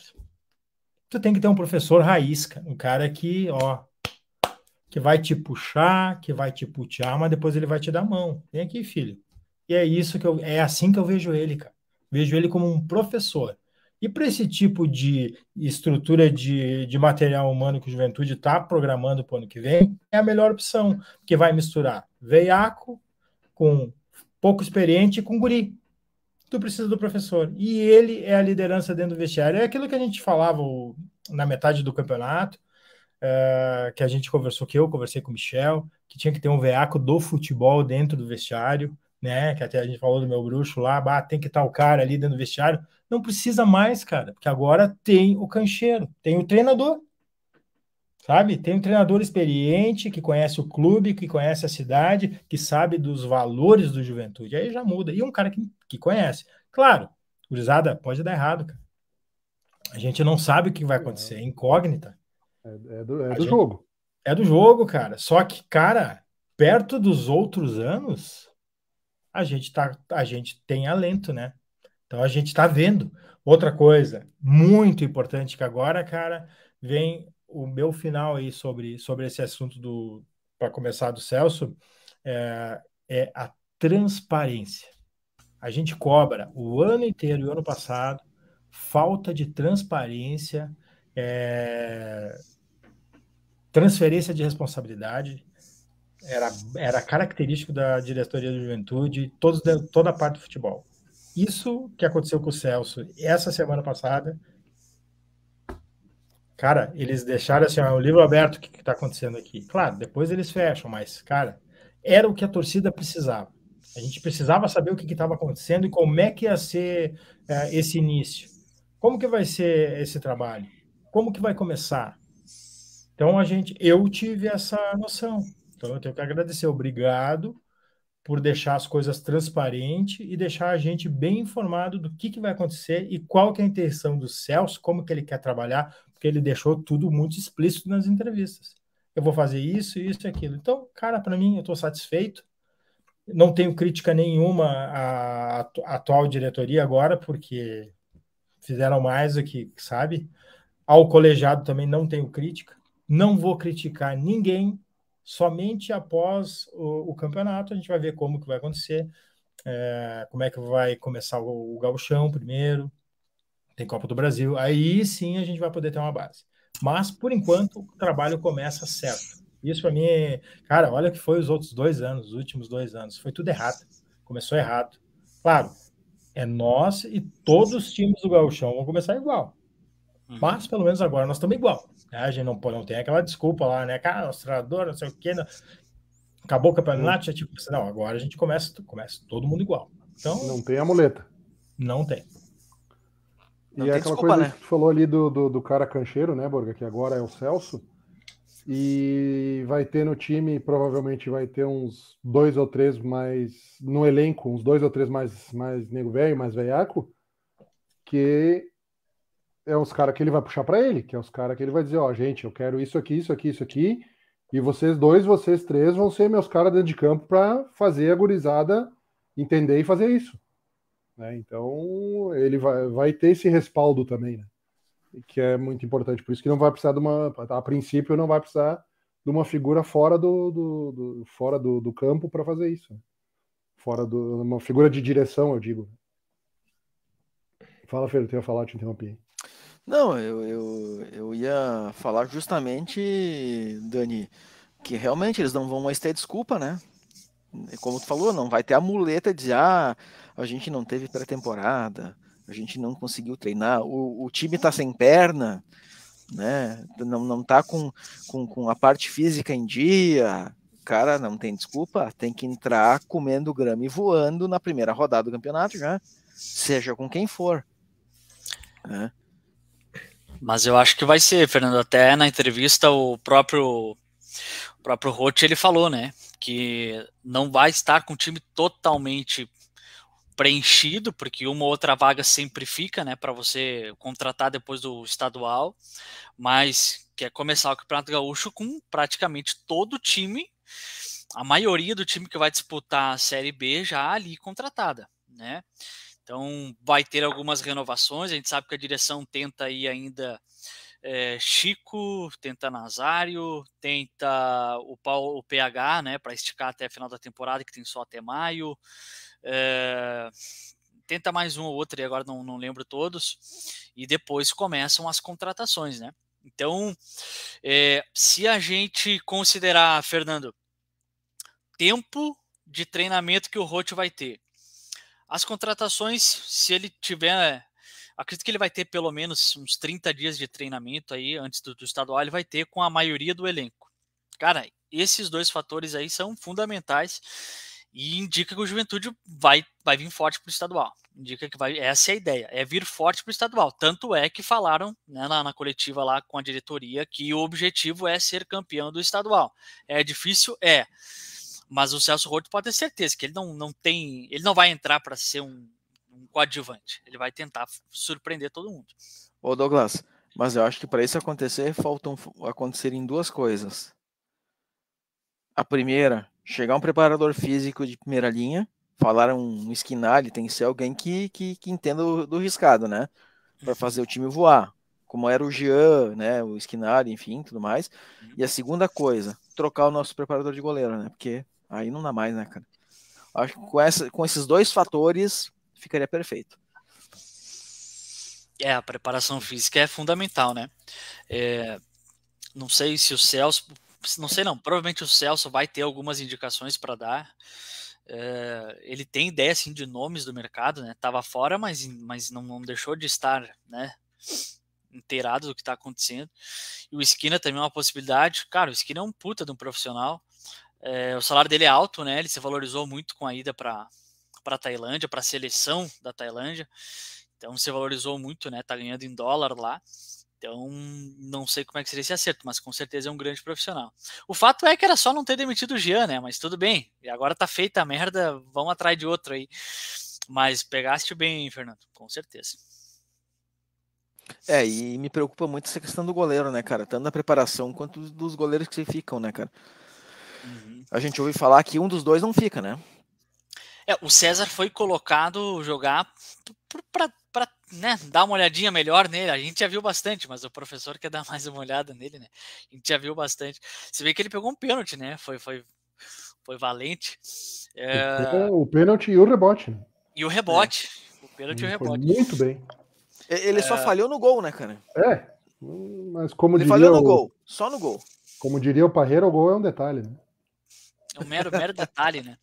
Tu tem que ter um professor raiz, cara. Um cara que, ó, que vai te puxar, que vai te putear, mas depois ele vai te dar a mão. Vem aqui, filho. E é isso que eu, é assim que eu vejo ele, cara. Vejo ele como um professor. E para esse tipo de estrutura de, de material humano que a juventude está programando para o ano que vem, é a melhor opção, porque vai misturar veiaco com pouco experiente com guri tu precisa do professor. E ele é a liderança dentro do vestiário. É aquilo que a gente falava na metade do campeonato, é, que a gente conversou, que eu conversei com o Michel, que tinha que ter um veaco do futebol dentro do vestiário, né? Que até a gente falou do meu bruxo lá, bah, tem que estar o cara ali dentro do vestiário. Não precisa mais, cara, porque agora tem o cancheiro, tem o treinador. Sabe? Tem um treinador experiente que conhece o clube, que conhece a cidade, que sabe dos valores do juventude. Aí já muda. E um cara que, que conhece. Claro, gurizada, pode dar errado, cara. A gente não sabe o que vai acontecer, é incógnita. É, é do, é do gente, jogo. É do jogo, cara. Só que, cara, perto dos outros anos, a gente, tá, a gente tem alento, né? Então a gente tá vendo. Outra coisa muito importante que agora, cara, vem o meu final aí sobre, sobre esse assunto do para começar do Celso é, é a transparência. A gente cobra o ano inteiro e o ano passado falta de transparência, é, transferência de responsabilidade, era, era característico da diretoria da juventude, todos, toda a parte do futebol. Isso que aconteceu com o Celso essa semana passada Cara, eles deixaram assim, ó, o livro aberto, o que está acontecendo aqui? Claro, depois eles fecham, mas, cara, era o que a torcida precisava. A gente precisava saber o que estava acontecendo e como é que ia ser é, esse início. Como que vai ser esse trabalho? Como que vai começar? Então a gente, eu tive essa noção. Então eu tenho que agradecer, obrigado por deixar as coisas transparentes e deixar a gente bem informado do que, que vai acontecer e qual que é a intenção do Celso, como que ele quer trabalhar, porque ele deixou tudo muito explícito nas entrevistas. Eu vou fazer isso, isso e aquilo. Então, cara, para mim, eu estou satisfeito. Não tenho crítica nenhuma à, atual diretoria agora, porque fizeram mais do que sabe. Ao colegiado também não tenho crítica. Não vou criticar ninguém. Somente após o, o campeonato a gente vai ver como que vai acontecer, é, como é que vai começar o, o gauchão primeiro, tem Copa do Brasil, aí sim a gente vai poder ter uma base. Mas, por enquanto, o trabalho começa certo. Isso para mim, é, cara, olha que foi os outros dois anos, os últimos dois anos, foi tudo errado. Começou errado. Claro, é nós e todos os times do Gauchão vão começar igual. Uhum. Mas pelo menos agora nós estamos igual. Né? A gente não, não tem aquela desculpa lá, né? Cara, nosso treinador, não sei o quê. Não... Acabou o campeonato, já tipo, não, agora a gente começa, começa todo mundo igual. Então, não tem a muleta. Não tem. Não e é aquela desculpa, coisa né? que tu falou ali do, do, do, cara cancheiro, né, Borga, que agora é o Celso. E vai ter no time, provavelmente vai ter uns dois ou três mais no elenco, uns dois ou três mais, mais nego velho, mais veiaco, que é os caras que ele vai puxar para ele, que é os caras que ele vai dizer, ó, oh, gente, eu quero isso aqui, isso aqui, isso aqui, e vocês dois, vocês três vão ser meus caras dentro de campo para fazer a gurizada entender e fazer isso. Né? Então ele vai, vai ter esse respaldo também, né? que é muito importante. Por isso que não vai precisar de uma, a princípio, não vai precisar de uma figura fora do, do, do fora do, do campo para fazer isso. Né? Fora do uma figura de direção, eu digo. Fala, Fer, eu ia falar, te interrompi. Não, eu, eu, eu ia falar justamente, Dani, que realmente eles não vão mais ter desculpa, né? Como tu falou, não vai ter a muleta de ah, a gente não teve pré-temporada, a gente não conseguiu treinar, o, o time tá sem perna, né? Não, não tá com, com, com a parte física em dia. Cara, não tem desculpa, tem que entrar comendo grama e voando na primeira rodada do campeonato já, seja com quem for. Né? Mas eu acho que vai ser, Fernando. Até na entrevista o próprio o próprio Roth ele falou, né, que não vai estar com o time totalmente preenchido, porque uma ou outra vaga sempre fica, né, para você contratar depois do estadual, mas quer começar o Campeonato Gaúcho com praticamente todo o time, a maioria do time que vai disputar a Série B já ali contratada, né? Então vai ter algumas renovações. A gente sabe que a direção tenta aí ainda é, Chico, tenta Nazário, tenta o, Paulo, o PH, né, para esticar até a final da temporada, que tem só até maio. É, tenta mais um ou outro, e agora não, não lembro todos. E depois começam as contratações, né? Então, é, se a gente considerar, Fernando, tempo de treinamento que o Roth vai ter, as contratações, se ele tiver. Acredito que ele vai ter pelo menos uns 30 dias de treinamento aí antes do, do estadual, ele vai ter com a maioria do elenco. Cara, esses dois fatores aí são fundamentais e indica que o Juventude vai, vai vir forte para o estadual. Indica que vai. Essa é a ideia, é vir forte para o estadual. Tanto é que falaram né, na, na, coletiva lá com a diretoria que o objetivo é ser campeão do estadual. É difícil? É. Mas o Celso Roth pode ter certeza que ele não, não tem. Ele não vai entrar para ser um, um coadjuvante. Ele vai tentar surpreender todo mundo. Ô Douglas, mas eu acho que para isso acontecer, faltam acontecerem duas coisas. A primeira, chegar um preparador físico de primeira linha, falaram um esquinalho, tem que ser alguém que, que, que entenda do, do riscado, né? Para uhum. fazer o time voar. Como era o Jean, né? O esquinalho, enfim, tudo mais. Uhum. E a segunda coisa, trocar o nosso preparador de goleiro, né? Porque Aí não dá mais, né, cara? Acho que com, essa, com esses dois fatores ficaria perfeito. É, a preparação física é fundamental, né? É, não sei se o Celso, não sei não, provavelmente o Celso vai ter algumas indicações para dar. É, ele tem ideia assim, de nomes do mercado, né? Tava fora, mas, mas não, não deixou de estar, né? Inteirado do que está acontecendo. E o Esquina também é uma possibilidade. Cara, o Esquina é um puta de um profissional. É, o salário dele é alto, né? Ele se valorizou muito com a ida para a Tailândia, para a seleção da Tailândia. Então se valorizou muito, né? Tá ganhando em dólar lá. Então, não sei como é que seria esse acerto, mas com certeza é um grande profissional. O fato é que era só não ter demitido o Jean, né? Mas tudo bem. E agora tá feita a merda, vamos atrás de outro aí. Mas pegaste bem, Fernando, com certeza. É, e me preocupa muito essa questão do goleiro, né, cara? Tanto na preparação quanto dos goleiros que ficam, né, cara? Uhum. A gente ouve falar que um dos dois não fica, né? É, o César foi colocado jogar para né, dar uma olhadinha melhor nele. A gente já viu bastante, mas o professor quer dar mais uma olhada nele, né? A gente já viu bastante. Você vê que ele pegou um pênalti, né? Foi, foi, foi valente. É... O pênalti e o rebote. Né? E o rebote. É. O pênalti e o rebote. Muito bem. Ele só é. falhou no gol, né, cara? É. Mas como ele diria falhou no o... gol, só no gol. Como diria o Parreira, o gol é um detalhe, né? É um mero, mero detalhe, né?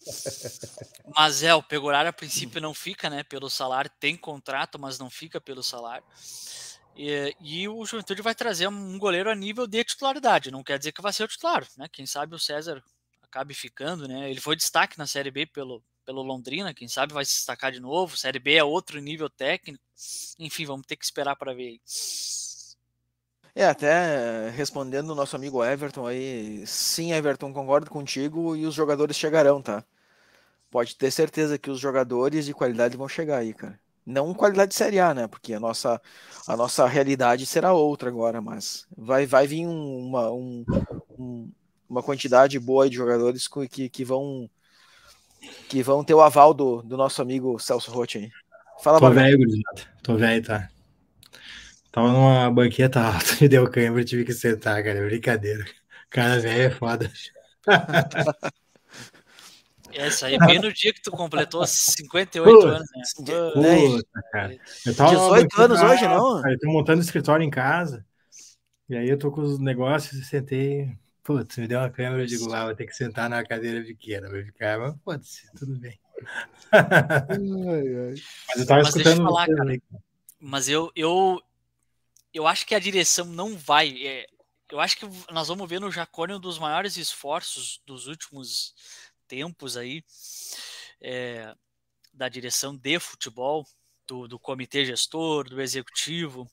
Mas é, o Pegoraro a princípio não fica, né? Pelo salário, tem contrato, mas não fica pelo salário. E, e, o Juventude vai trazer um goleiro a nível de titularidade. Não quer dizer que vai ser o titular, né? Quem sabe o César acabe ficando, né? Ele foi destaque na Série B pelo, pelo Londrina, quem sabe vai se destacar de novo. Série B é outro nível técnico. Enfim, vamos ter que esperar para ver aí. É, até respondendo o nosso amigo Everton aí, sim, Everton, concordo contigo e os jogadores chegarão, tá? Pode ter certeza que os jogadores de qualidade vão chegar aí, cara. Não qualidade de Série A, né? Porque a nossa, a nossa realidade será outra agora, mas vai, vai vir uma, um, um, uma quantidade boa de jogadores que, que vão que vão ter o aval do, do nosso amigo Celso Rotti aí. Fala, Tô velho, Tô velho, tá? Tava numa banqueta alta, me deu câimbra, tive que sentar, cara. Brincadeira. Cara velho é foda. Essa aí, bem no dia que tu completou 58 Puta, anos, né? Puta, cara. Eu tava 18 anos cara, hoje, não? Cara, eu tô montando escritório em casa. E aí eu tô com os negócios e sentei. Putz, me deu uma câmera, eu digo, ah, vou ter que sentar na cadeira pequena, vai ficar, mas pode tudo bem. mas eu tava mas escutando. Eu falar, cara, mas eu, eu, eu acho que a direção não vai. É, eu acho que nós vamos ver no Jacone um dos maiores esforços dos últimos tempos aí é, da direção de futebol, do, do comitê gestor, do executivo,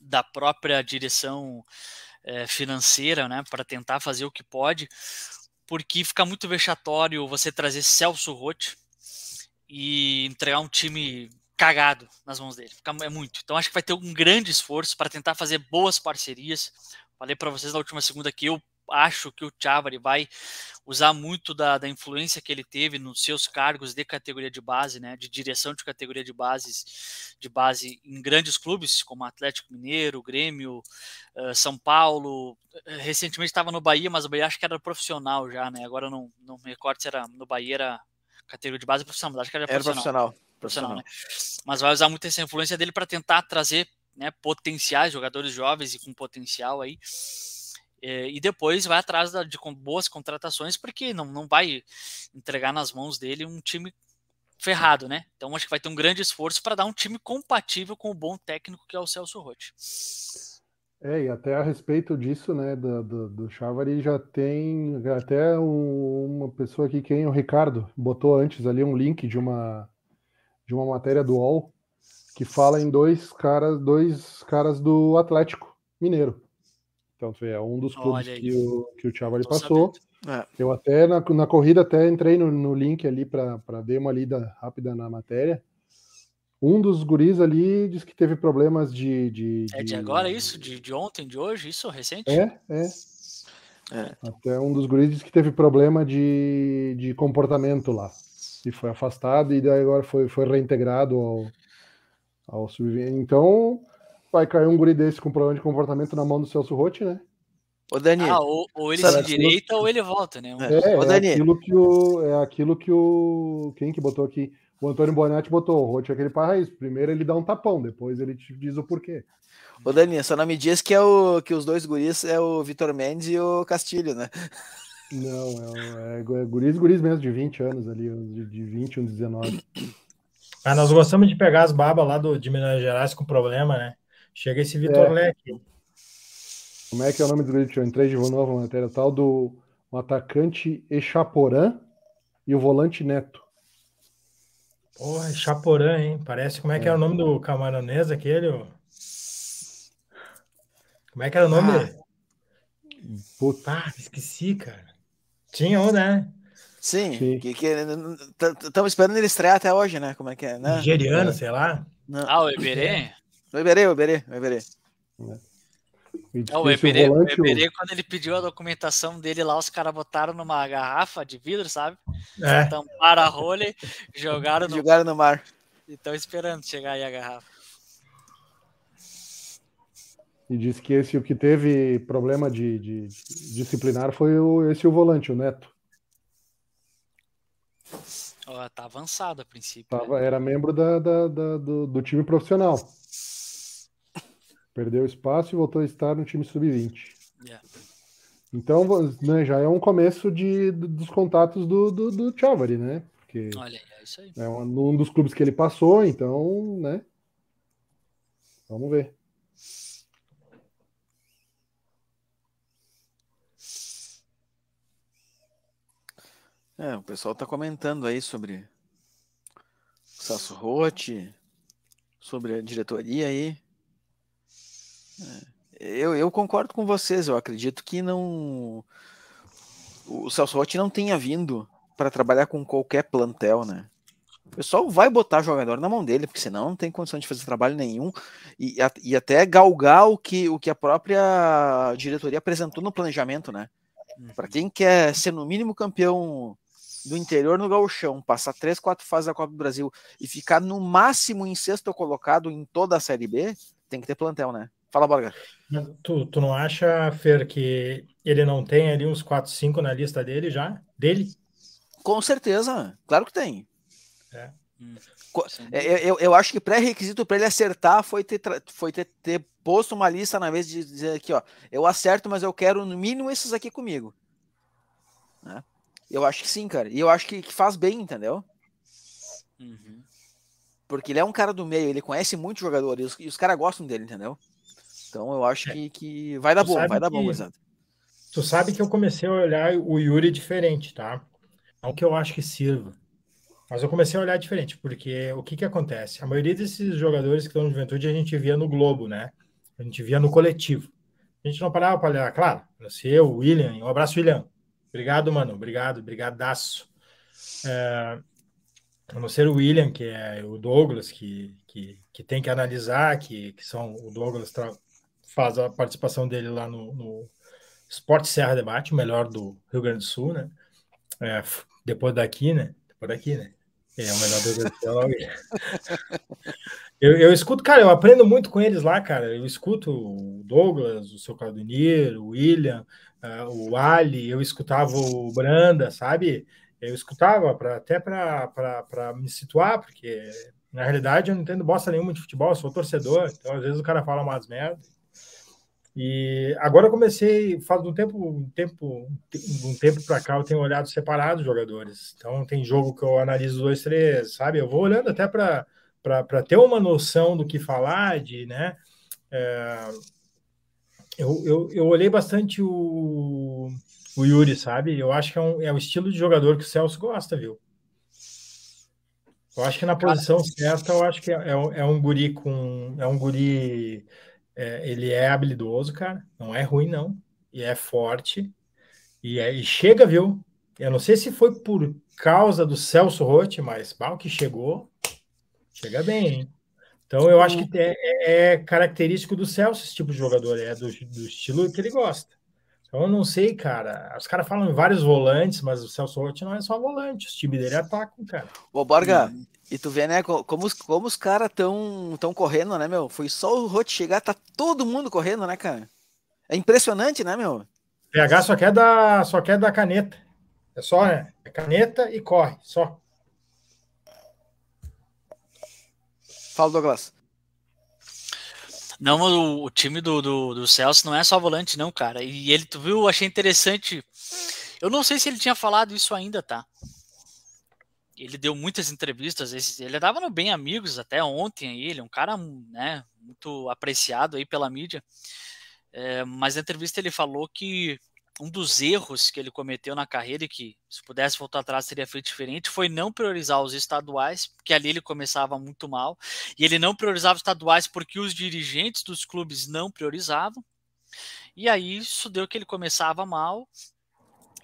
da própria direção é, financeira, né, para tentar fazer o que pode, porque fica muito vexatório você trazer Celso Rotti e entregar um time cagado nas mãos dele. Fica, é muito. Então acho que vai ter um grande esforço para tentar fazer boas parcerias. Falei para vocês na última segunda que eu acho que o Chavari vai usar muito da, da, influência que ele teve nos seus cargos de categoria de base, né, de direção de categoria de bases, de base em grandes clubes como Atlético Mineiro, Grêmio, uh, São Paulo. Recentemente estava no Bahia, mas o Bahia acho que era profissional já, né? Agora não, não me recordo se era no Bahia era categoria de base profissional, mas acho que era profissional. Era profissional. né? Mas vai usar muito essa influência dele para tentar trazer né, potenciais jogadores jovens e com potencial aí é, e depois vai atrás da, de boas contratações, porque não, não vai entregar nas mãos dele um time ferrado, né? Então acho que vai ter um grande esforço para dar um time compatível com o bom técnico que é o Celso Rotti. É, e até a respeito disso, né, do, do, do Chavari já tem até um, uma pessoa aqui, quem? O Ricardo, botou antes ali um link de uma, de uma matéria do UOL que fala em dois caras, dois caras do Atlético Mineiro. Então, é um dos clubes que o, que o Thiago ali passou. É. Eu até na, na corrida até entrei no, no link ali para ver uma lida rápida na matéria. Um dos guris ali disse que teve problemas de. de é de agora isso? De, de ontem, de hoje? Isso recente? É, é. é. Até um dos guris disse que teve problema de, de comportamento lá. E foi afastado e daí agora foi, foi reintegrado ao, ao subvivente. Então, vai cair um guri desse com problema de comportamento na mão do Celso Rotti, né? Ô, Dani. Ah, ou, ou ele se direita ou ele volta, né? É, Ô, Dani. é aquilo que o. É aquilo que o. Quem que botou aqui? O Antônio Bonatti botou. O Rotti é aquele para raiz. Primeiro ele dá um tapão, depois ele te diz o porquê. Ô, Dani, só não me diz que, é o, que os dois guris é o Vitor Mendes e o Castilho, né? Não, é, é, é guris, guris mesmo, de 20 anos ali, de, de 20, uns 19. Ah, nós gostamos de pegar as babas lá do, de Minas Gerais com problema, né? Chega esse Vitor é. Leque. Como é que é o nome do grito? Eu entrei de novo na matéria tal do um atacante Echaporã e o volante Neto. Porra, Echaporã, hein? Parece como é que é, é o nome do camaronês aquele? Como é que era o nome ah. dele? Puta, ah, esqueci, cara. Tinha um, né? Sim, Sim. que estamos esperando ele estrear até hoje, né? Como é que é, né? Nigeriano, é. sei lá. Não. Ah, o Eberê? O Eberê, o Eberê, o Eberê. É. o Eberê, o Eberê, quando ele pediu a documentação dele lá, os caras botaram numa garrafa de vidro, sabe? É. Tamparam a rolha, jogaram no... jogaram no mar. E estão esperando chegar aí a garrafa. E disse que esse o que teve problema de, de, de disciplinar foi o, esse o volante, o Neto. Oh, tá avançado a princípio. Tava, né? Era membro da, da, da do, do, time profissional. Perdeu espaço e voltou a estar no time sub-20. Yeah. Então, né, já é um começo de, dos contatos do, do, do Chavari, né? Porque Olha, é isso aí. É um, um dos clubes que ele passou, então, né? Vamos ver. É, o pessoal tá comentando aí sobre o Celso Rotti, sobre a diretoria aí. É. Eu, eu concordo com vocês, eu acredito que não. O Celso Rotti não tenha vindo para trabalhar com qualquer plantel, né? O pessoal vai botar jogador na mão dele, porque senão não tem condição de fazer trabalho nenhum e, e até galgar o que, o que a própria diretoria apresentou no planejamento, né? Uhum. Para quem quer ser no mínimo campeão do interior no gauchão, passar três, quatro fases da Copa do Brasil e ficar no máximo em sexto colocado em toda a Série B, tem que ter plantel, né? Fala, Borga. Tu, tu não acha, Fer, que ele não tem ali uns 4, 5 na lista dele já? Dele? Com certeza, claro que tem. É. Hum, eu, eu, eu, acho que pré-requisito para ele acertar foi, ter, foi ter, ter posto uma lista na vez de dizer aqui, ó, eu acerto, mas eu quero no mínimo esses aqui comigo. Né? Eu acho que sim, cara. E eu acho que, que faz bem, entendeu? Uhum. Porque ele é um cara do meio, ele conhece muitos jogadores e os, e os caras gostam dele, entendeu? Então eu acho é. que, que vai dar tu bom, vai dar bom, exato. Tu sabe que eu comecei a olhar o Yuri diferente, tá? Não que eu acho que sirva. Mas eu comecei a olhar diferente, porque o que que acontece? A maioria desses jogadores que estão no Juventude a gente via no Globo, né? A gente via no coletivo. A gente não parava para olhar, claro, eu, o William, um abraço, William. Obrigado, mano, obrigado, brigadaço. É, a não ser o William, que é o Douglas, que, que, que tem que analisar, que, que são o Douglas faz a participação dele lá no, no Esporte Serra Debate, o melhor do Rio Grande do Sul, né? É, depois daqui, né? Depois daqui, né? É o melhor do Sul. Eu, eu escuto, cara, eu aprendo muito com eles lá, cara. Eu escuto o Douglas, o seu Claudinir, o William, uh, o Ali, eu escutava o Branda, sabe? Eu escutava pra, até para me situar, porque na realidade eu não entendo bosta nenhuma de futebol, eu sou torcedor, então às vezes o cara fala umas merdas. E agora eu comecei, faz um tempo, um tempo, um tempo para cá, eu tenho olhado separado os jogadores. Então tem jogo que eu analiso dois, três, sabe? Eu vou olhando até para ter uma noção do que falar, de, né? É, eu, eu, eu olhei bastante o, o Yuri, sabe? Eu acho que é, um, é o estilo de jogador que o Celso gosta, viu? Eu acho que na posição certa, eu acho que é, é, é um guri com. É um guri é, ele é habilidoso, cara. Não é ruim, não. E é forte. E, é, e chega, viu? Eu não sei se foi por causa do Celso Rotti, mas pau que chegou, chega bem, hein? Então eu acho que é, é, é, característico do Celso esse tipo de jogador, é do, do estilo que ele gosta. Então eu não sei, cara. Os caras falam em vários volantes, mas o Celso Rotti não é só volante. Os times dele atacam, cara. Ô, Borga, hum. E tu vê, né, como, os, como os caras tão, tão correndo, né, meu? Foi só o Rote chegar, tá todo mundo correndo, né, cara? É impressionante, né, meu? PH só quer dar, só quer dar caneta. É só, né? É caneta e corre, só. Fala, Douglas. Não, o, o time do, do, do, Celso não é só volante, não, cara. E ele, tu viu, achei interessante. Eu não sei se ele tinha falado isso ainda, tá? ele deu muitas entrevistas, ele estava no Bem Amigos até ontem aí, ele é um cara né, muito apreciado aí pela mídia, é, mas na entrevista ele falou que um dos erros que ele cometeu na carreira e que se pudesse voltar atrás teria feito diferente foi não priorizar os estaduais, porque ali ele começava muito mal, e ele não priorizava os estaduais porque os dirigentes dos clubes não priorizavam, e aí isso deu que ele começava mal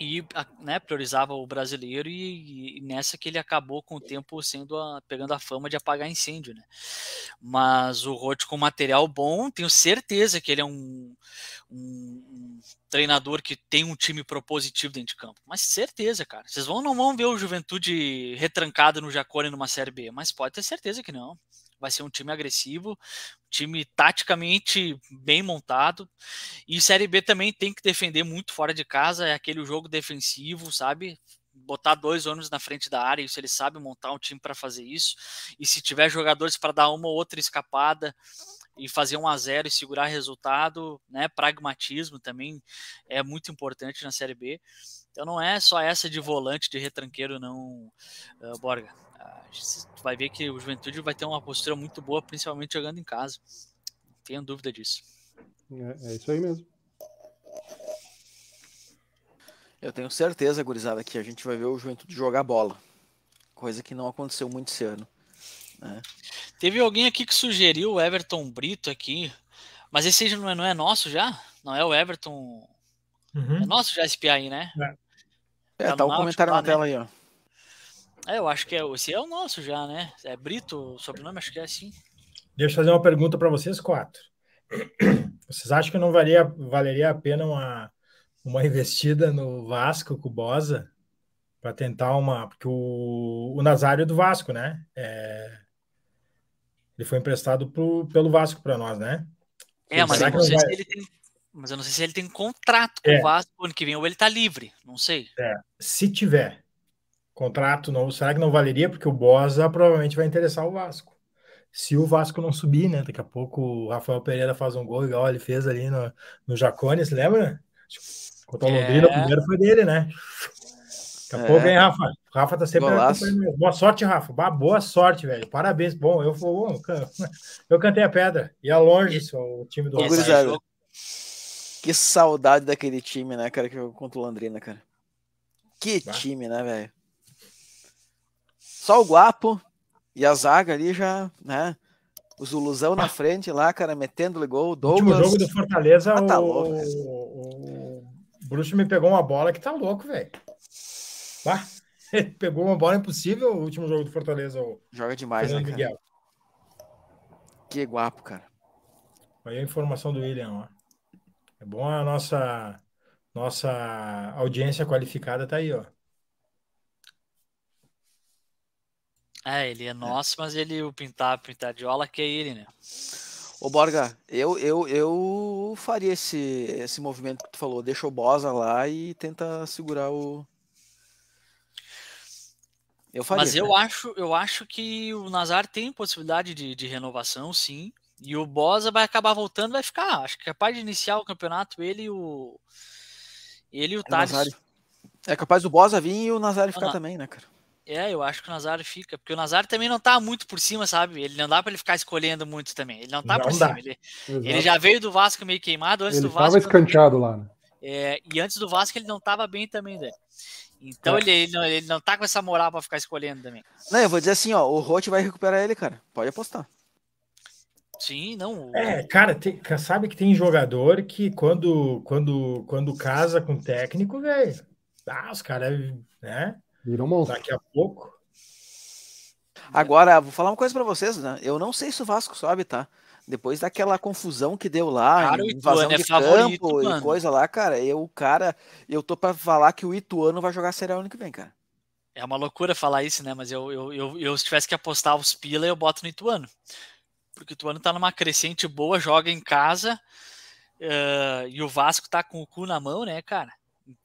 e né, priorizava o brasileiro e, e, nessa que ele acabou com o tempo sendo a, pegando a fama de apagar incêndio, né? Mas o Roth com material bom, tenho certeza que ele é um, um, um, treinador que tem um time propositivo dentro de campo. Mas certeza, cara. Vocês vão não vão ver o Juventude retrancado no Jacone numa Série B, mas pode ter certeza que não vai ser um time agressivo, time taticamente bem montado. E Série B também tem que defender muito fora de casa, é aquele jogo defensivo, sabe? Botar dois ônibus na frente da área, isso ele sabe montar um time para fazer isso. E se tiver jogadores para dar uma ou outra escapada e fazer um a zero e segurar resultado, né? Pragmatismo também é muito importante na Série B. Então não é só essa de volante de retranqueiro, não, uh, Borga tu vai ver que o Juventude vai ter uma postura muito boa, principalmente jogando em casa. Não tenho dúvida disso. É, é isso aí mesmo. Eu tenho certeza, gurizada, que a gente vai ver o Juventude jogar bola. Coisa que não aconteceu muito esse ano. Né? Teve alguém aqui que sugeriu o Everton Brito aqui, mas esse não é, não é nosso já? Não é o Everton. Uhum. É nosso já esse PI aí, né? É, Tá tá, o comentário Náutico na lá, tela aí, ó. É, eu acho que é, esse é o nosso já, né? É Brito, o sobrenome, acho que é assim. Deixa eu fazer uma pergunta para vocês quatro. Vocês acham que não valia, valeria a pena uma, uma investida no Vasco com o Bosa para tentar uma. Porque o, o Nazário é do Vasco, né? É, ele foi emprestado pro, pelo Vasco para nós, né? É, mas eu não sei vai- se ele tem. Mas eu não sei se ele tem contrato com É. o Vasco ano que vem, ou ele tá livre, não sei. Se tiver contrato novo, será que não valeria? Porque o Bosa provavelmente vai interessar o Vasco. Se o Vasco não subir, né? Daqui a pouco o Rafael Pereira faz um gol igual ele fez ali no, no Jacones, lembra? Contra o É. Londrina, o primeiro foi dele, né? Daqui a É. pouco, hein, Rafa? O Rafa tá sempre. Boa sorte, Rafa. Bah, Boa sorte, velho. Parabéns. Bom, eu vou. can- Eu cantei a pedra. Ia longe só, o time do Rafa. jogo- Que saudade daquele time, né, cara, que jogou contra o Londrina, cara. Que Bah. time, né, velho? Só o Guapo e a zaga ali já, né? O Zuluzão na frente lá, cara, metendo gol. No último Douglas. jogo do Fortaleza, Ah, tá o, o, Bruxo me pegou uma bola que tá louco, velho. Ele pegou uma bola impossível o último jogo do Fortaleza, o Joga demais, né, Fernando cara? Miguel. Que guapo, cara. Aí a informação do William, ó. É bom a nossa, nossa audiência qualificada tá aí, ó. É, ele é nosso, mas ele, o pintar, pintadiola, que é ele, né? Ô, Borga, eu, eu, eu faria esse, esse movimento que tu falou. Deixa o Bosa lá e tenta segurar o. Eu faria. Mas eu cara. acho, eu acho que o Nazar tem possibilidade de, de renovação, sim. E o Bosa vai acabar voltando, vai ficar. Acho que é capaz de iniciar o campeonato ele e o. Ele e o É o Thales. É capaz do Bosa vir e o Nazário ficar também, né, cara? É, eu acho que o Nazário fica, porque o Nazário também não tá muito por cima, sabe? Ele não dá pra ele ficar escolhendo muito também. Ele não tá Não por dá. cima. Ele, ele já veio do Vasco meio queimado antes Ele do Vasco. estava escanteado lá, né? é, e antes do Vasco ele não tava bem também, né? Então É. ele, ele, não, ele não tá com essa moral pra ficar escolhendo também. Não, eu vou dizer assim, ó, o Roth vai recuperar ele, cara. Pode apostar. Sim, não. É, cara, tem- sabe que tem jogador que quando, quando, quando casa com técnico, velho, ah, os caras, né? Virou um monstro. Daqui a pouco. Agora, vou falar uma coisa pra vocês, né? Eu não sei se o Vasco sobe, tá? Depois daquela confusão que deu lá, Cara, o invasão Ituano é de favorito, campo e mano. coisa lá, cara, eu, cara, eu tô pra falar que o Ituano vai jogar Série A ano que vem, cara. É uma loucura falar isso, né? Mas eu, eu, eu, eu se tivesse que apostar os pila, eu boto no Ituano. Porque o Ituano tá numa crescente boa, joga em casa. eh, e o Vasco tá com o cu na mão, né, cara?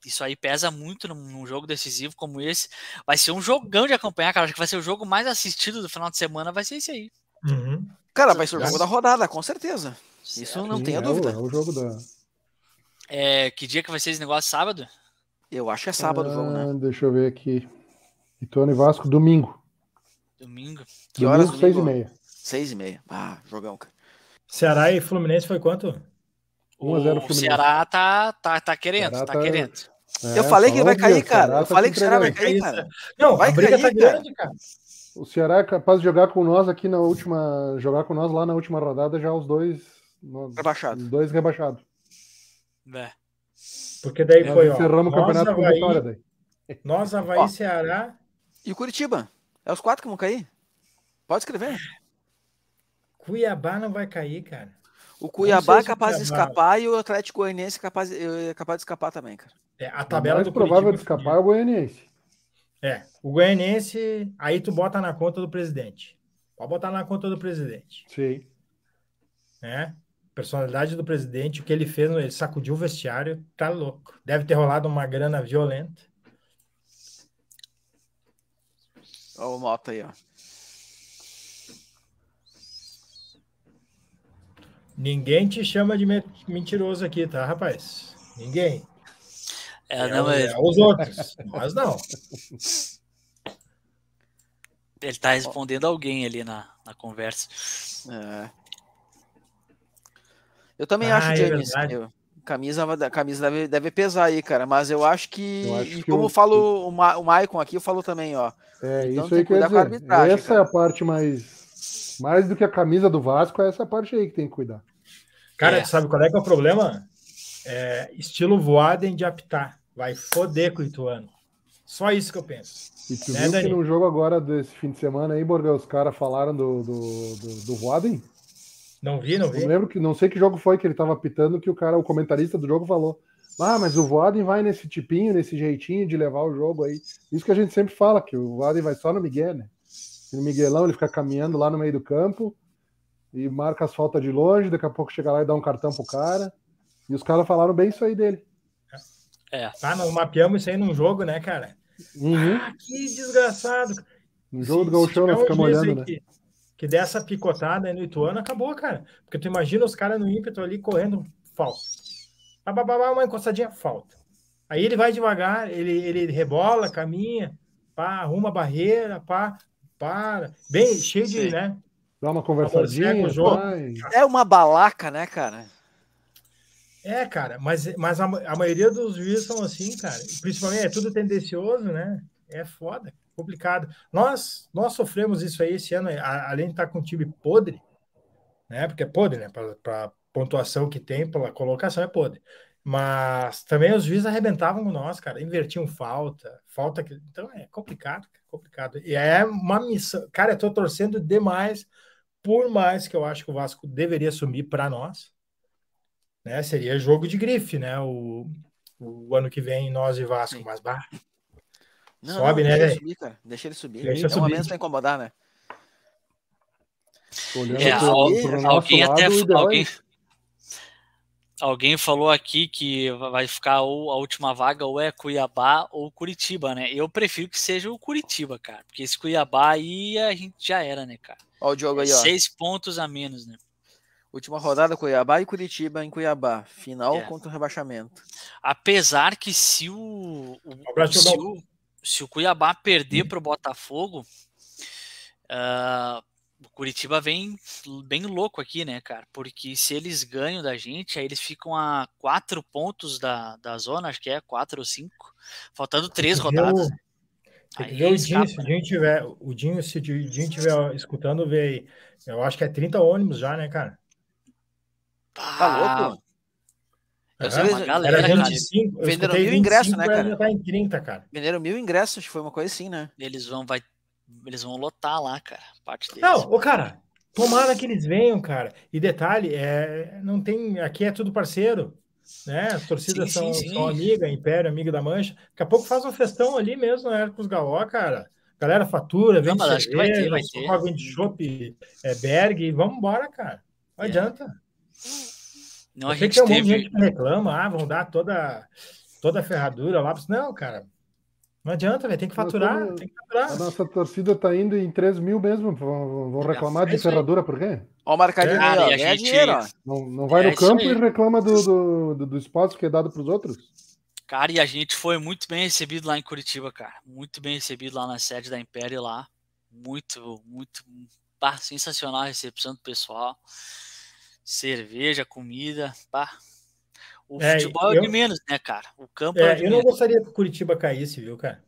Isso aí pesa muito num, jogo decisivo como esse. Vai ser um jogão de acompanhar, cara. Acho que vai ser o jogo mais assistido do final de semana, vai ser esse aí. Uhum. Cara, vai ser o jogo da rodada, com certeza. Isso não Sim, tenha é dúvida. O, é o jogo da. É, que dia que vai ser esse negócio? Sábado? Eu acho que é sábado o jogo, né? Ah, Deixa eu ver aqui. Ituano e Vasco, domingo. Domingo. Que horas domingo, seis e domingo? meia. Seis e meia. Ah, jogão, cara. Ceará e Fluminense foi quanto? 1 a 0 o. Ceará tá, tá, tá querendo, Ceará tá, tá- querendo. É, eu falei que ele vai cair, cara. Eu tá falei que o Ceará vai cair, cara. Não, Vai cair, tá cara. grande, cara. O Ceará é capaz de jogar com nós aqui na última. Jogar com nós lá na última rodada, já os dois. nós- Rebaixado. Os dois rebaixados. É. Porque daí Nós foi, ó. encerramos o Nós, campeonato com Havaí, vitória daí. nós, Havaí, Ó. Ceará, E o Curitiba? É os quatro que vão cair? Pode escrever. Cuiabá não vai cair, cara. O Cuiabá é o capaz de escapar e o Atlético Goianiense é capaz, é capaz de escapar também, cara. É, a O tabela mais do provável de Curitiba escapar é o Goianiense. É, o Goianense, aí tu bota na conta do presidente. Pode botar na conta do presidente, Sim. né? Personalidade do presidente, o que ele fez, ele sacudiu o vestiário, tá louco. Deve ter rolado uma grana violenta. Ó o Mota aí, ó. Ninguém te chama de me- mentiroso aqui, tá, rapaz? Ninguém. É, não, é, é, é os outros. Nós não. ele tá respondendo alguém ali na, na conversa. É. Eu também Ah, acho, é James. verdade. eu Camisa, camisa deve, deve pesar aí, cara. Mas eu acho que. Eu acho e que como o- falo o, Ma, o Maicon aqui, eu falo também, ó. É, Então isso aí que eu ia cuidar com a dizer. arbitragem, Essa cara. é a parte mais. Mais do que a camisa do Vasco, é essa parte aí que tem que cuidar. Cara, É. sabe qual é que é o problema? É estilo Voaden de apitar. Vai foder com o Ituano. Só isso que eu penso. E tu Né, viu Dani? que no jogo agora desse fim de semana aí, Borga, os caras falaram do, do, do, do Voaden? Não vi, não Eu vi. lembro que não sei que jogo foi que ele tava apitando que o cara, o comentarista do jogo falou: "Ah, mas o Voaden vai nesse tipinho, nesse jeitinho de levar o jogo aí". Isso que a gente sempre fala que o Voaden vai só no Miguel, né? No Miguelão ele fica caminhando lá no meio do campo e marca as faltas de longe, daqui a pouco chega lá e dá um cartão pro cara. E os caras falaram bem isso aí dele. É. Ah, nós mapeamos isso aí num jogo, né, cara? Uhum. Ah, que desgraçado. No jogo do Gauchão nós um ficamos olhando, né? Que, que der essa picotada aí no Ituano, acabou, cara. Porque tu imagina os caras no ímpeto ali correndo, falta. Bah, uma encostadinha, falta. Aí ele vai devagar, ele, ele rebola, caminha, pá, arruma a barreira, pá, para. Bem, cheio de, Sim. né? Dá uma conversadinha, o jogo. É uma balaca, né, cara? É, cara, mas, mas a, a maioria dos juízes são assim, cara. Principalmente é tudo tendencioso, né? É foda, complicado. Nós, nós sofremos isso aí esse ano, a- além de estar com um time podre, né? Porque é podre, né? Para pontuação que tem, pela colocação é podre. Mas também os juízes arrebentavam com nós, cara. Invertiam falta, falta que. Então é complicado, cara, complicado. E é uma missão. Cara, eu tô torcendo demais, por mais que eu acho que o Vasco deveria assumir para nós né? Seria jogo de grife, né? O, o ano que vem nós e Vasco, Sim. mas bah, Não, Sobe, não, né, deixa ele subir, cara. Deixa ele subir. Deixa é subir. uma menos pra incomodar, né? É, pro- pro alguém lado, até alguém. Alguém falou aqui que vai ficar ou a última vaga ou é Cuiabá ou Curitiba, né? Eu prefiro que seja o Curitiba, cara, porque esse Cuiabá aí a gente já era, né, cara? Ó o Diogo aí, ó. Seis pontos a menos, né? Última rodada, Cuiabá e Curitiba em Cuiabá. Final É. contra o rebaixamento. Apesar que se o, o- se, o se o Cuiabá perder para o Botafogo, ah, o Curitiba vem bem louco aqui, né, cara? Porque se eles ganham da gente, aí eles ficam a quatro pontos da, da zona, acho que é quatro ou cinco, faltando três Tem rodadas. o-? Tem que Aí ver o Dinho, escapa, se o né? Dinho tiver, o Dinho, se o Dinho tiver escutando, vê aí. Eu acho que é 30 ônibus já, né, cara? Tá louco? Eu sei uma galera, Era cara. 25, eu Venderam mil ingressos, 25, né, agora cara? já tá em 30, cara. Venderam mil ingressos, acho que foi uma coisa assim, né? Eles vão, vai, eles vão lotar lá, cara. Parte deles. Não, ô, cara, tomara que eles venham, cara. E detalhe, é, não tem, aqui é tudo parceiro, né? As torcidas Sim, são, sim, sim. são amiga, Império, amiga da Mancha. Daqui a pouco faz um festão ali mesmo, né? Com os Gaó, cara. Galera fatura, vende mas acho que vai ter, cerveja, vai ter. vende chopp, é, Berg, vamos embora, cara. Não É. adianta. Não, Eu a que gente de teve. gente que reclama, ah, vão dar toda, toda a ferradura lá. Não, cara. Não adianta, velho. Tem que faturar, estamos- tem que faturar. A nossa torcida tá indo em 3 mil mesmo. Vão, vão reclamar É de isso aí. ferradura por quê? Ó o marcadinho Ganha gente- dinheiro, ó. Não, não vai É no campo e reclama do, do, do, do espaço que é dado para os outros? Cara, e a gente foi muito bem recebido lá em Curitiba, cara. Muito bem recebido lá na sede da Império lá. Muito, muito. Pá, sensacional a recepção do pessoal. Cerveja, comida, pá. O É, futebol é o eu- de menos, né, cara? O campo é, o É, de eu não menos. gostaria que o Curitiba caísse, viu, cara?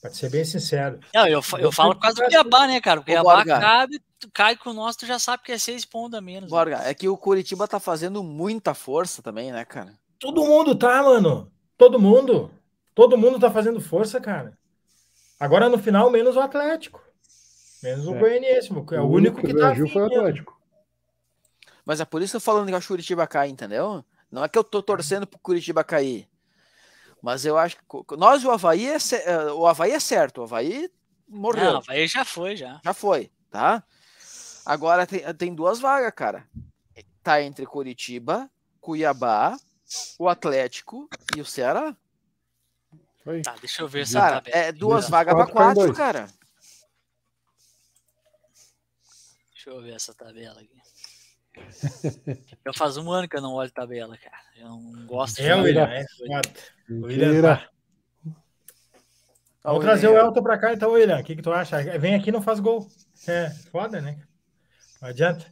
Pra ser bem sincero. Não, eu, fa- eu falo por causa do Cuiabá, né, cara? O Cuiabá cabe, cai com o nosso, tu já sabe que é seis pontos a menos. né? Borga, é que o Curitiba tá fazendo muita força também, né, cara? Todo mundo tá, mano. Todo mundo. Todo mundo tá fazendo força, cara. Agora no final, menos o Atlético. Menos o É. Goianiense, é o, único que tá reagiu afim foi o mesmo. Atlético. Mas é por isso que eu tô falando que eu que o Curitiba cai, entendeu? Não é que eu tô torcendo pro Curitiba cair. Mas eu acho que nós e o Havaí é, eh, o Havaí é certo, o Havaí morreu. Não, aí já foi, já. Já foi, tá? Agora tem, tem duas vagas, cara. Tá entre Curitiba, Cuiabá, o Atlético e o Ceará. Aí. Tá, deixa eu ver essa Cara, tabela. é duas vagas pra quatro, quatro, dois. cara. Deixa eu ver essa tabela aqui. Eu faz um ano que eu não olho tabela, cara. Eu não gosto É, de William, olhar. é. William, Mentira. tá. Ó, Vamos trazer o Elton pra cá, então, William. O que, que tu acha? Vem aqui e não faz gol. É, foda, né? Não adianta.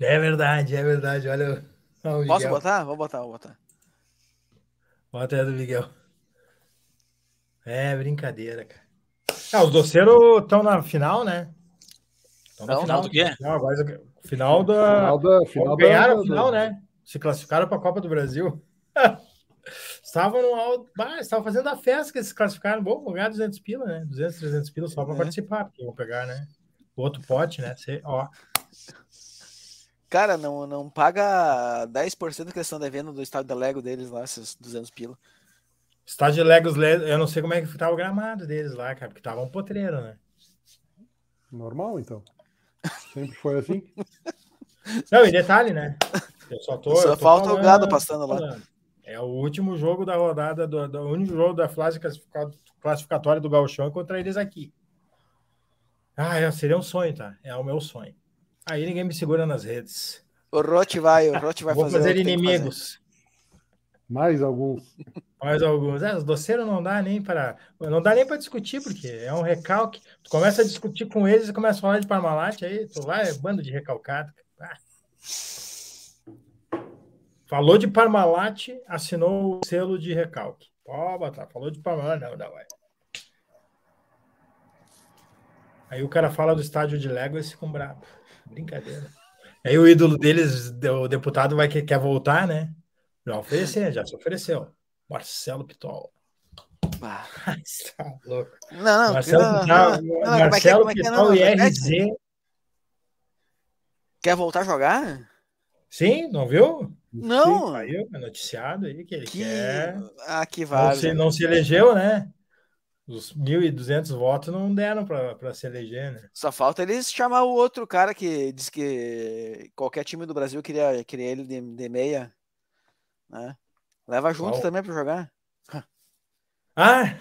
É verdade, é verdade. Olha. olha Posso botar? Vou botar, vou botar. Bota aí do Miguel. É brincadeira, cara. Ah, os doceiros estão na final, né? Estão na final do quê? Final, agora, final da. Final da. Final ganharam da, a final, né? Se classificaram para a Copa do Brasil. estavam no alto. Ah, estavam fazendo a festa que eles se classificaram. Bom, vou ganhar 200 pila, né? 200, 300 pila só para É. participar, porque vão pegar, né? Outro pote, né? Cê, ó. Cara, não, não paga 10% que eles estão devendo do estado da Lego deles lá, esses 200 pila. Estádio de Legos, Le- eu não sei como é que tava o gramado deles lá, cara, porque tava um potreiro, né? Normal, então. Sempre foi assim. Não, e detalhe, né? Eu só tô. Só eu tô falta o falando, gado passando lá. É o último jogo da rodada, do, do único jogo da fase classifica- classificatória do Gauchão contra eles aqui. Ah, é, seria um sonho, tá? É o meu sonho. Aí ninguém me segura nas redes. O Rote vai, o Rote vai Vou fazer. fazer o que fazer. inimigos. Mais alguns. Mais alguns. É, os doceiros não dá nem para. Não dá nem para discutir, porque é um recalque. Tu começa a discutir com eles e começa a falar de Parmalat, aí tu vai, é bando de recalcado. Ah. Falou de Parmalat, assinou o selo de recalque. Pode botar. Falou de Parmalat, não, não, é. Aí o cara fala do estádio de Lego e ficam bravo. Brincadeira. Aí o ídolo deles, o deputado, vai que quer voltar, né? Já ofereceu, já se ofereceu. Marcelo Pitol. Ah. tá louco. Não, não, Marcelo não, não, Pitol, não, não, como é que é, Marcelo como é que é? Não, e. RZ. Quer voltar a jogar? Sim, não viu? Não. Saiu, é noticiado aí que ele Que... quer. Ah, que Não vale. se, não se elegeu, né? Os 1.200 votos não deram para se eleger, né? Só falta eles chamar o outro cara que diz que qualquer time do Brasil queria, queria ele de, de meia. Né? Leva junto Qual? também para jogar. Ah,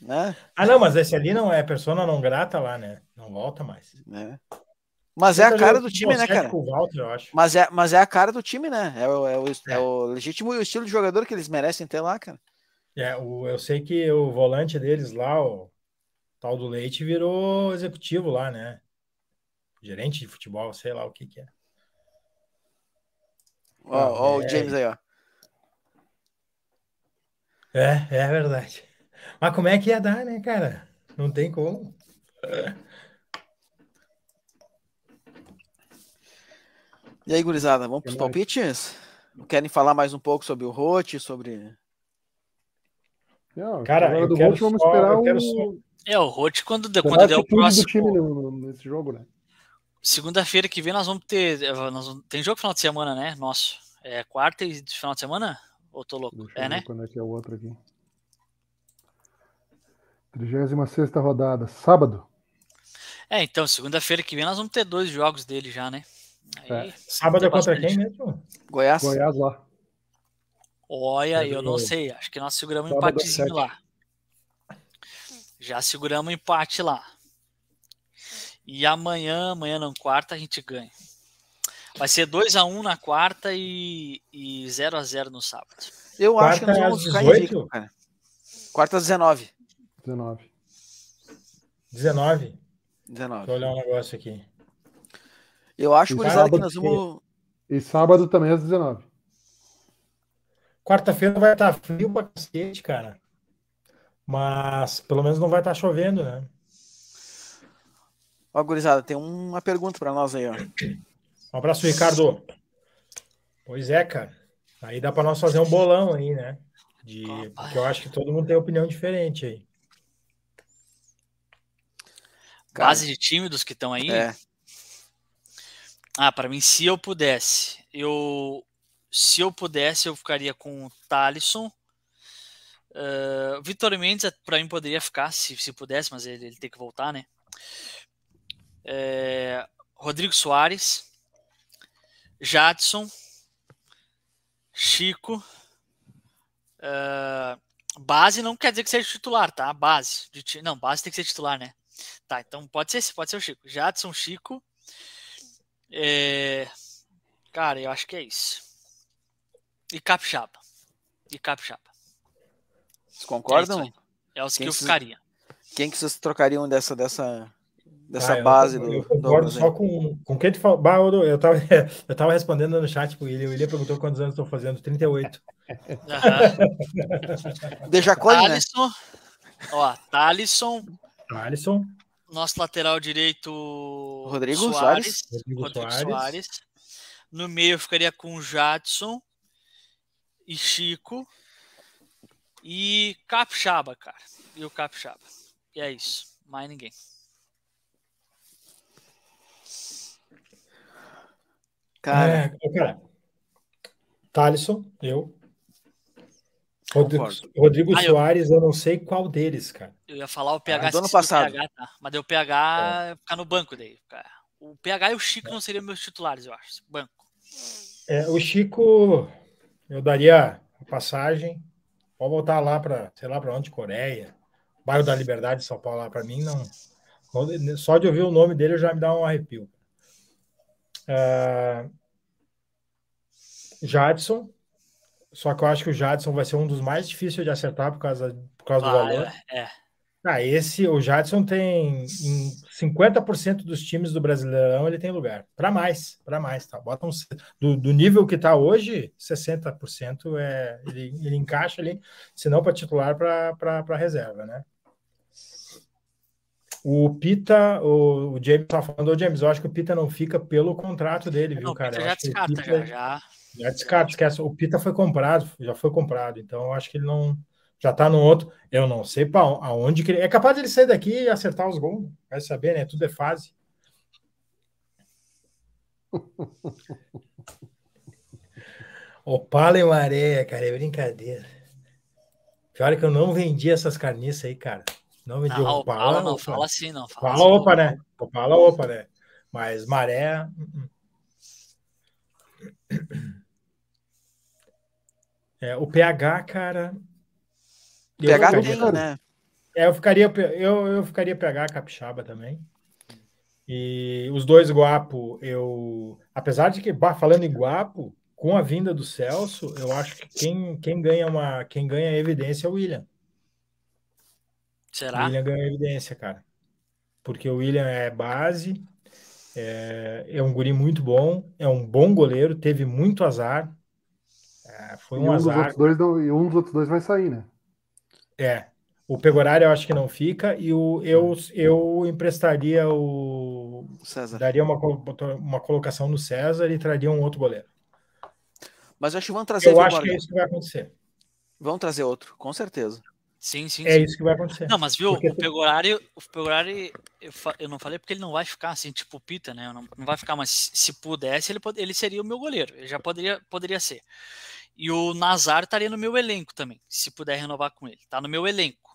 Né? ah, não, mas esse ali não é persona não grata lá, né? Não volta mais. né? Mas é a cara do time, né, cara? O Walter, eu acho. Mas é, mas é a cara do time, né? É o, é o, é o legítimo estilo de jogador que eles merecem ter lá, cara. É, o, eu sei que o volante deles lá, o tal do Leite, virou executivo lá, né? Gerente de futebol, sei lá o que que é. Ó, ó o é. James aí, ó. É, é verdade. Mas como é que ia dar, né, cara? Não tem como. E aí, gurizada, vamos pros Que mais? palpites? Querem falar mais um pouco sobre o Rote, sobre. Não, Cara, eu do quero Bolt, vamos só- esperar eu o É, o Rote, quando, de- quando der o atitude do próximo. time no- nesse jogo, né? Segunda-feira que vem nós vamos ter. eh, nós vamos- tem jogo final de semana, né? Nosso. É quarta e final de semana? Ou tô louco? Deixa É, né? quando é que é o outro aqui. 36 rodada, sábado. É, então, segunda-feira que vem nós vamos ter dois jogos dele já, né? Aí, É. Sábado é contra quem mesmo? Goiás? Goiás lá. Olha, Mas eu o- não sei. Acho que nós seguramos um Sábado às empatezinho lá. Já seguramos um empate lá. E amanhã, amanhã não, quarta, a gente ganha. Vai ser 2x1 na quarta e, e 0x0 no sábado. Eu acho que nós Quarta é vamos ficar 18? invicto, cara. Quarta às 19. 19. 19. Deixa 19. eu olhar um negócio aqui. Eu acho, gurizada, que nós vamos. E sábado também às 19. Quarta-feira vai estar frio pra cacete, cara. Mas pelo menos não vai estar chovendo, né? Ó, gurizada, tem uma pergunta pra nós aí, ó. Um abraço, Ricardo. Pois é, cara. Aí dá para nós fazer um bolão aí, né? De... Porque eu acho que todo mundo tem opinião diferente aí. Base de time dos que estão aí. É. Ah, para mim, se eu pudesse, eu se eu pudesse, eu ficaria com o Thalisson. Uh, Vitor Mendes, para mim, poderia ficar, se, se pudesse, mas ele, ele tem que voltar, né? É, Rodrigo Soares, Jadson, Chico. uh, base não quer dizer que seja titular, tá? Base. De, não, base tem que ser titular, né? Tá, então pode ser, pode ser o Chico. Jadson, Chico. É, Cara, eu acho que é isso. E Capixaba. E Capixaba. Vocês concordam? É. É os Quem que eu ficaria. Quem que vocês trocariam dessa, dessa, dessa ah, base eu, do. Eu concordo só com, com quem tu falou. Bah, eu, eu, tava, eu tava respondendo no chat pro William. O William perguntou quantos anos estou fazendo. 38. Uhum. De Jacone, né? Ó, Thalisson. Thalisson. Nosso lateral direito. Rodrigo Soares. Rodrigo, Rodrigo Soares. Soares. No meio eu ficaria com Jadson e Chico. E Capixaba, cara. E o Capixaba. E é isso. Mais ninguém. Cara, é, cara Thalisson, eu. Rodrigo, Rodrigo ah, Soares, eu... eu... não sei qual deles, cara. Eu ia falar o PH. Ah, ano passado. PH, tá. Mas deu o PH é. ficar no banco daí. Cara. O PH e o Chico não seriam meus titulares, eu acho. Banco. É, o Chico, eu daria a passagem. Pode voltar lá para, sei lá, para onde? Coreia. Bairro da Liberdade, São Paulo, lá para mim, não. Só de ouvir o nome dele já me dá um arrepio. Uh, Jadson, só que eu acho que o Jadson vai ser um dos mais difíceis de acertar por causa, por causa ah, do valor. É. Ah, esse, o Jadson tem em 50% dos times do Brasileirão, ele tem lugar. Para mais, para mais, tá? Bota um, do, do nível que está hoje, 60% é ele, ele encaixa ali, se não para titular, para reserva, né? O Pita, o, o James estava falando, ô James, eu acho que o Pita não fica pelo contrato dele, viu, não, cara? já descarta, Pita, já, já. Já descarta, esquece. O Pita foi comprado, já foi comprado, então eu acho que ele não. Já tá no outro. Eu não sei para aonde que ele. É capaz de ele sair daqui e acertar os gols. Vai saber, né? Tudo é fase. Opala e areia, cara, é brincadeira. Pior é que eu não vendi essas carniças aí, cara. Não vendi não, Opala. Opala não, opa. fala assim, não. Fala, fala assim, opa, né? Opala, opa, né? Mas maré. Uh -uh. É, o PH, cara. PH eu, tem, né? É, eu ficaria, eu, eu ficaria PH capixaba também. E os dois guapo, eu. Apesar de que, bah, falando em guapo, com a vinda do Celso, eu acho que quem, quem ganha uma. Quem ganha evidência é o William. Será? O William ganha evidência, cara. Porque o William é base, é, é um guri muito bom, é um bom goleiro, teve muito azar. É, foi um, e um azar. Dos não, e um dos outros dois vai sair, né? É. O Pegorari eu acho que não fica, e o, eu, eu emprestaria o. César. Daria uma, uma colocação no César e traria um outro goleiro. Mas eu acho que vão trazer. Eu acho que é isso que vai acontecer. Vão trazer outro, com certeza. Sim, sim. É sim. isso que vai acontecer. Não, mas viu, porque... o Pegorari, o Pegorari eu, eu, não falei porque ele não vai ficar assim, tipo o Pita, né? Não, não vai ficar, mas se pudesse, ele, ele seria o meu goleiro. Ele já poderia, poderia ser. E o Nazar estaria no meu elenco também, se puder renovar com ele. Tá no meu elenco.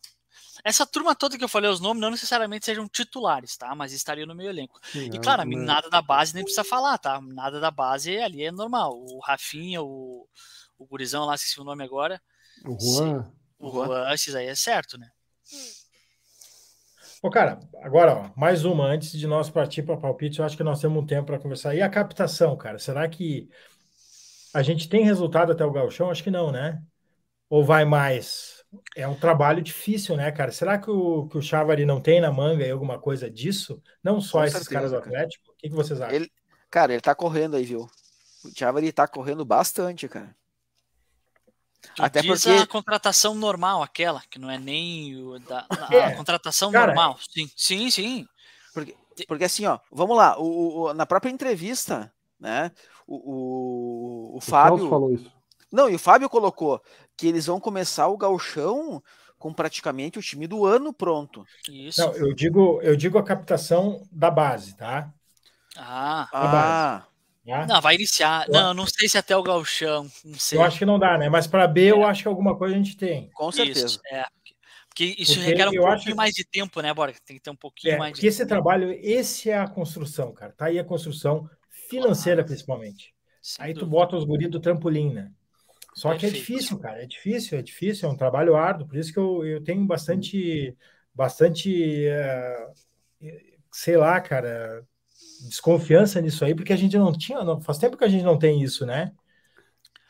Essa turma toda que eu falei os nomes não necessariamente sejam titulares, tá? Mas estaria no meu elenco. Sim, e claro, é... nada da base nem precisa falar, tá? Nada da base ali é normal. O Rafinha, o, o Gurizão lá, esqueci o nome agora. O Juan. O Juan, esses aí é certo, né? Ô, cara, agora, ó, mais uma antes de nós partir para palpite, eu acho que nós temos um tempo para conversar. E a captação, cara? Será que a gente tem resultado até o galchão? Acho que não, né? Ou vai mais? É um trabalho difícil, né, cara? Será que o, que o Chavari não tem na manga alguma coisa disso? Não só Com esses certeza, caras do Atlético? O que, que vocês acham? Ele, cara, ele tá correndo aí, viu? O Chavari tá correndo bastante, cara. Tu Até porque a contratação normal, aquela, que não é nem o da, a, é, contratação cara, normal. Sim, sim, sim. Porque, porque assim, ó, vamos lá, o, o, na própria entrevista, né? O, o, o, o Fábio. falou isso. Não, e o Fábio colocou que eles vão começar o galchão com praticamente o time do ano pronto. Isso. Não, eu digo, eu digo a captação da base, tá? Ah, ah. Base, tá? Não, vai iniciar. Eu... Não, não sei se até o galchão. Não sei. Eu acho que não dá, né? Mas para B, é. eu acho que alguma coisa a gente tem. Com certeza. Isso, é. Porque isso porque requer um pouquinho acho... mais de tempo, né, Bora? Tem que ter um pouquinho é, mais de tempo. esse trabalho, esse é a construção, cara. Tá aí a construção financeira, principalmente. Sem Aí dúvida. tu bota os guris do trampolim, né? Só Perfeito. que é difícil, cara. É difícil, é difícil, é um trabalho árduo. Por isso que eu, eu tenho bastante, bastante, uh, sei lá, cara, desconfiança nisso aí, porque a gente não tinha, não, faz tempo que a gente não tem isso, né?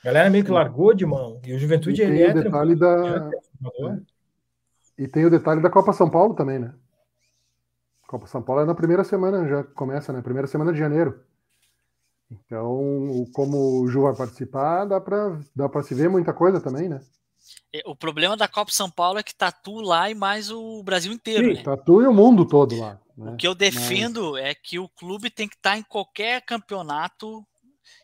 A galera meio que largou de mão. E o Juventude e tem ele o é detalhe da... É. E tem o detalhe da Copa São Paulo também, né? Copa São Paulo é na primeira semana, já começa, né? Primeira semana de janeiro. Então, como o Ju vai participar, dá para dá pra se ver muita coisa também, né? É, o problema da Copa São Paulo é que tá tu lá e mais o Brasil inteiro, Sim, né? Tá tu e o mundo todo lá. Né? O que eu defendo Mas... é que o clube tem que estar tá em qualquer campeonato.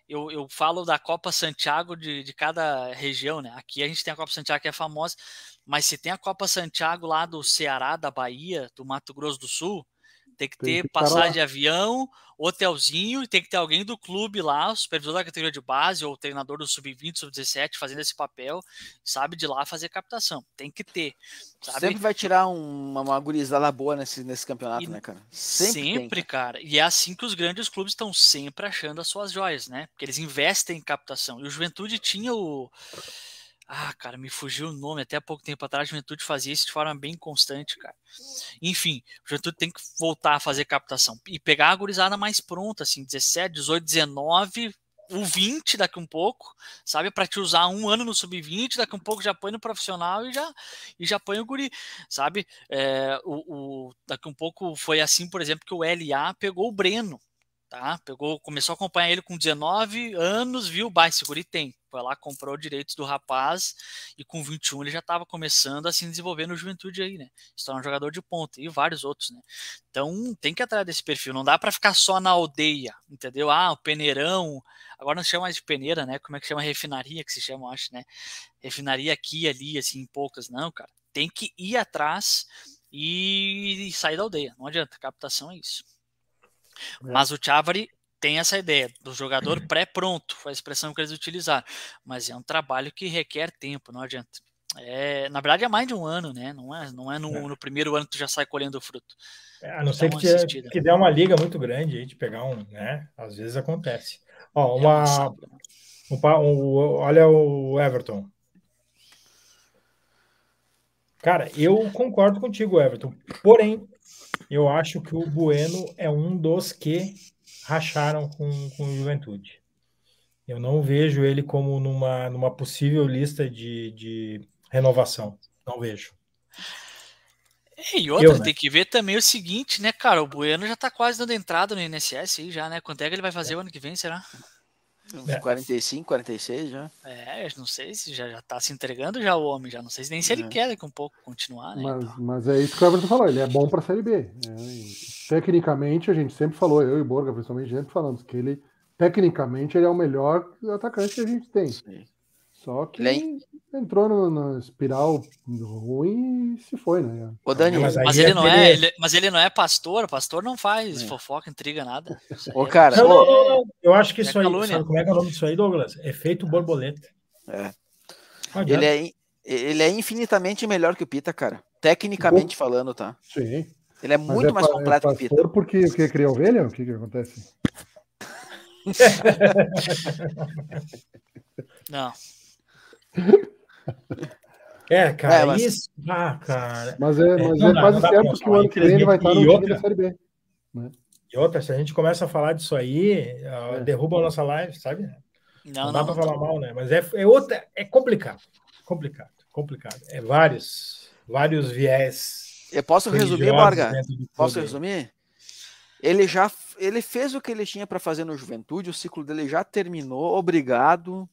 Eu, eu falo da Copa Santiago de, de cada região, né? Aqui a gente tem a Copa Santiago que é famosa, mas se tem a Copa Santiago lá do Ceará, da Bahia, do Mato Grosso do Sul, tem que ter que passagem de avião, hotelzinho, e tem que ter alguém do clube lá, o supervisor da categoria de base, ou o treinador do sub-20, sub-17, fazendo esse papel, sabe de lá fazer captação. Tem que ter. Sabe? Sempre vai tirar uma, uma gurizada boa nesse, nesse campeonato, e, né, cara? Sempre, sempre tem, cara. cara. E é assim que os grandes clubes estão sempre achando as suas joias, né? Porque eles investem em captação. E o Juventude tinha o ah, cara, me fugiu o nome. Até há pouco tempo atrás, a Juventude fazia isso de forma bem constante, cara. Enfim, a Juventude tem que voltar a fazer captação e pegar a gurizada mais pronta, assim, 17, 18, 19, o 20 daqui um pouco, sabe? Para te usar um ano no sub-20, daqui um pouco já põe no profissional e já, e já põe o guri, sabe? É, o, o, daqui um pouco foi assim, por exemplo, que o LA pegou o Breno, tá? Pegou, começou a acompanhar ele com 19 anos, viu, bah, esse guri tem. Foi lá, comprou direitos do rapaz e com 21 ele já estava começando a se desenvolver no juventude aí, né? Se tornar um jogador de ponta e vários outros, né? Então tem que atrás desse perfil, não dá para ficar só na aldeia, entendeu? Ah, o peneirão, agora não se chama mais de peneira, né? Como é que chama? Refinaria que se chama, acho, né? Refinaria aqui ali, assim, poucas, não, cara. Tem que ir atrás e sair da aldeia, não adianta, captação é isso. É. Mas o Chavari tem essa ideia do jogador pré-pronto, foi a expressão que eles utilizaram. Mas é um trabalho que requer tempo, não adianta. É, na verdade, é mais de um ano, né? Não é, não é no, é. no primeiro ano que tu já sai colhendo o fruto. É, a não ser que, que der uma liga muito grande aí de pegar um, né? Às vezes acontece. Ó, é uma. Um, um, olha o Everton. Cara, eu concordo contigo, Everton. Porém, eu acho que o Bueno é um dos que racharam com, com o Juventude. Eu não vejo ele como numa, numa possível lista de, de renovação. Não vejo. É, e outra, eu, né? tem que ver também o seguinte, né, cara? O Bueno já tá quase dando entrada no INSS aí já, né? Quanto é que ele vai fazer é. o ano que vem, será? É. 45, 46 já. É, não sei se já, já tá se entregando já o homem, já não sei nem se ele é. quer daqui um pouco continuar, né? Mas, então. mas é isso que o Everton falou, ele é bom para a Série B. É, tecnicamente, a gente sempre falou, eu e Borga, principalmente, sempre falamos que ele, tecnicamente, ele é o melhor atacante que a gente tem. Sim. Só que ele entrou no, na espiral ruim e se foi, né? Ô, Dani, mas, mas ele não é, ele, mas ele não é pastor, pastor não faz é. fofoca, intriga, nada. Ô, cara, não, não, não, eu acho que é isso aí, sabe como é que é o nome disso aí, Douglas? Efeito borboleta. É. Ele é, ele é infinitamente melhor que o Pita, cara. Tecnicamente falando, tá? Sim. Ele é muito é mais completo é que o Pita. Porque o que cria ovelha? O que, que acontece? não. É, cara, é, mas... isso. Ah, cara. Mas é, mas é, quase certo que o ano que vem ele vai estar no outra, time da Série B. Né? E outra, se a gente começa a falar disso aí, é. derruba a nossa live, sabe? Não, não dá para falar mal, né? Mas é, é outra, é complicado. Complicado, complicado. É vários, vários viés. Eu posso resumir, Morga? Posso resumir? Ele já ele fez o que ele tinha para fazer no Juventude, o ciclo dele já terminou, obrigado.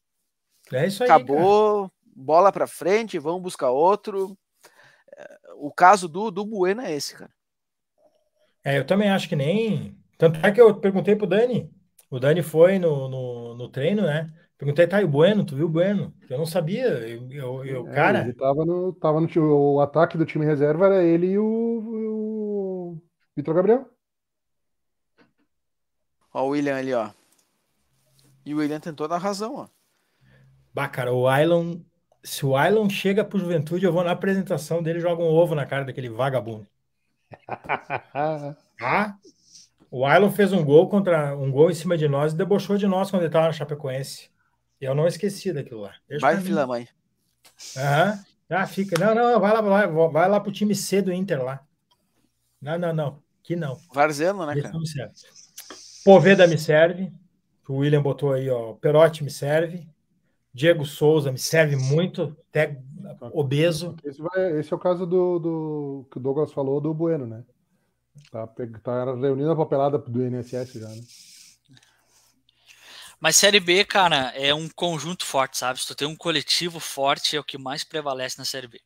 É isso aí. Acabou, cara. bola para frente, vamos buscar outro. O caso do, do Bueno é esse, cara. É, eu também acho que nem. Tanto é que eu perguntei pro Dani. O Dani foi no, no, no treino, né? Perguntei, tá, e o Bueno, tu viu o Bueno? Eu não sabia. Eu, eu, eu é, cara. Ele tava no, tava no o ataque do time reserva era ele e o, o Vitor Gabriel. Ó, o William ali, ó. E o William tem toda a razão, ó. Bah, cara, o Ailon. Se o Ailon chega pro Juventude, eu vou na apresentação dele e jogo um ovo na cara daquele vagabundo. ah, o Ailon fez um gol contra um gol em cima de nós e debochou de nós quando ele estava na Chapecoense. Eu não esqueci daquilo lá. Deixa vai, filha mãe. Aham. Ah, fica. Não, não, vai lá, vai, vai lá pro time C do Inter lá. Não, não, não. Que não. Varzeno, né, cara? Poveda me serve. O William botou aí, ó. Perotti me serve. Diego Souza me serve muito, até obeso. Esse, vai, esse é o caso do, do, que o Douglas falou do Bueno, né? Tá, tá reunindo a papelada do INSS já, né? Mas Série B, cara, é um conjunto forte, sabe? Se tu tem um coletivo forte, é o que mais prevalece na Série B.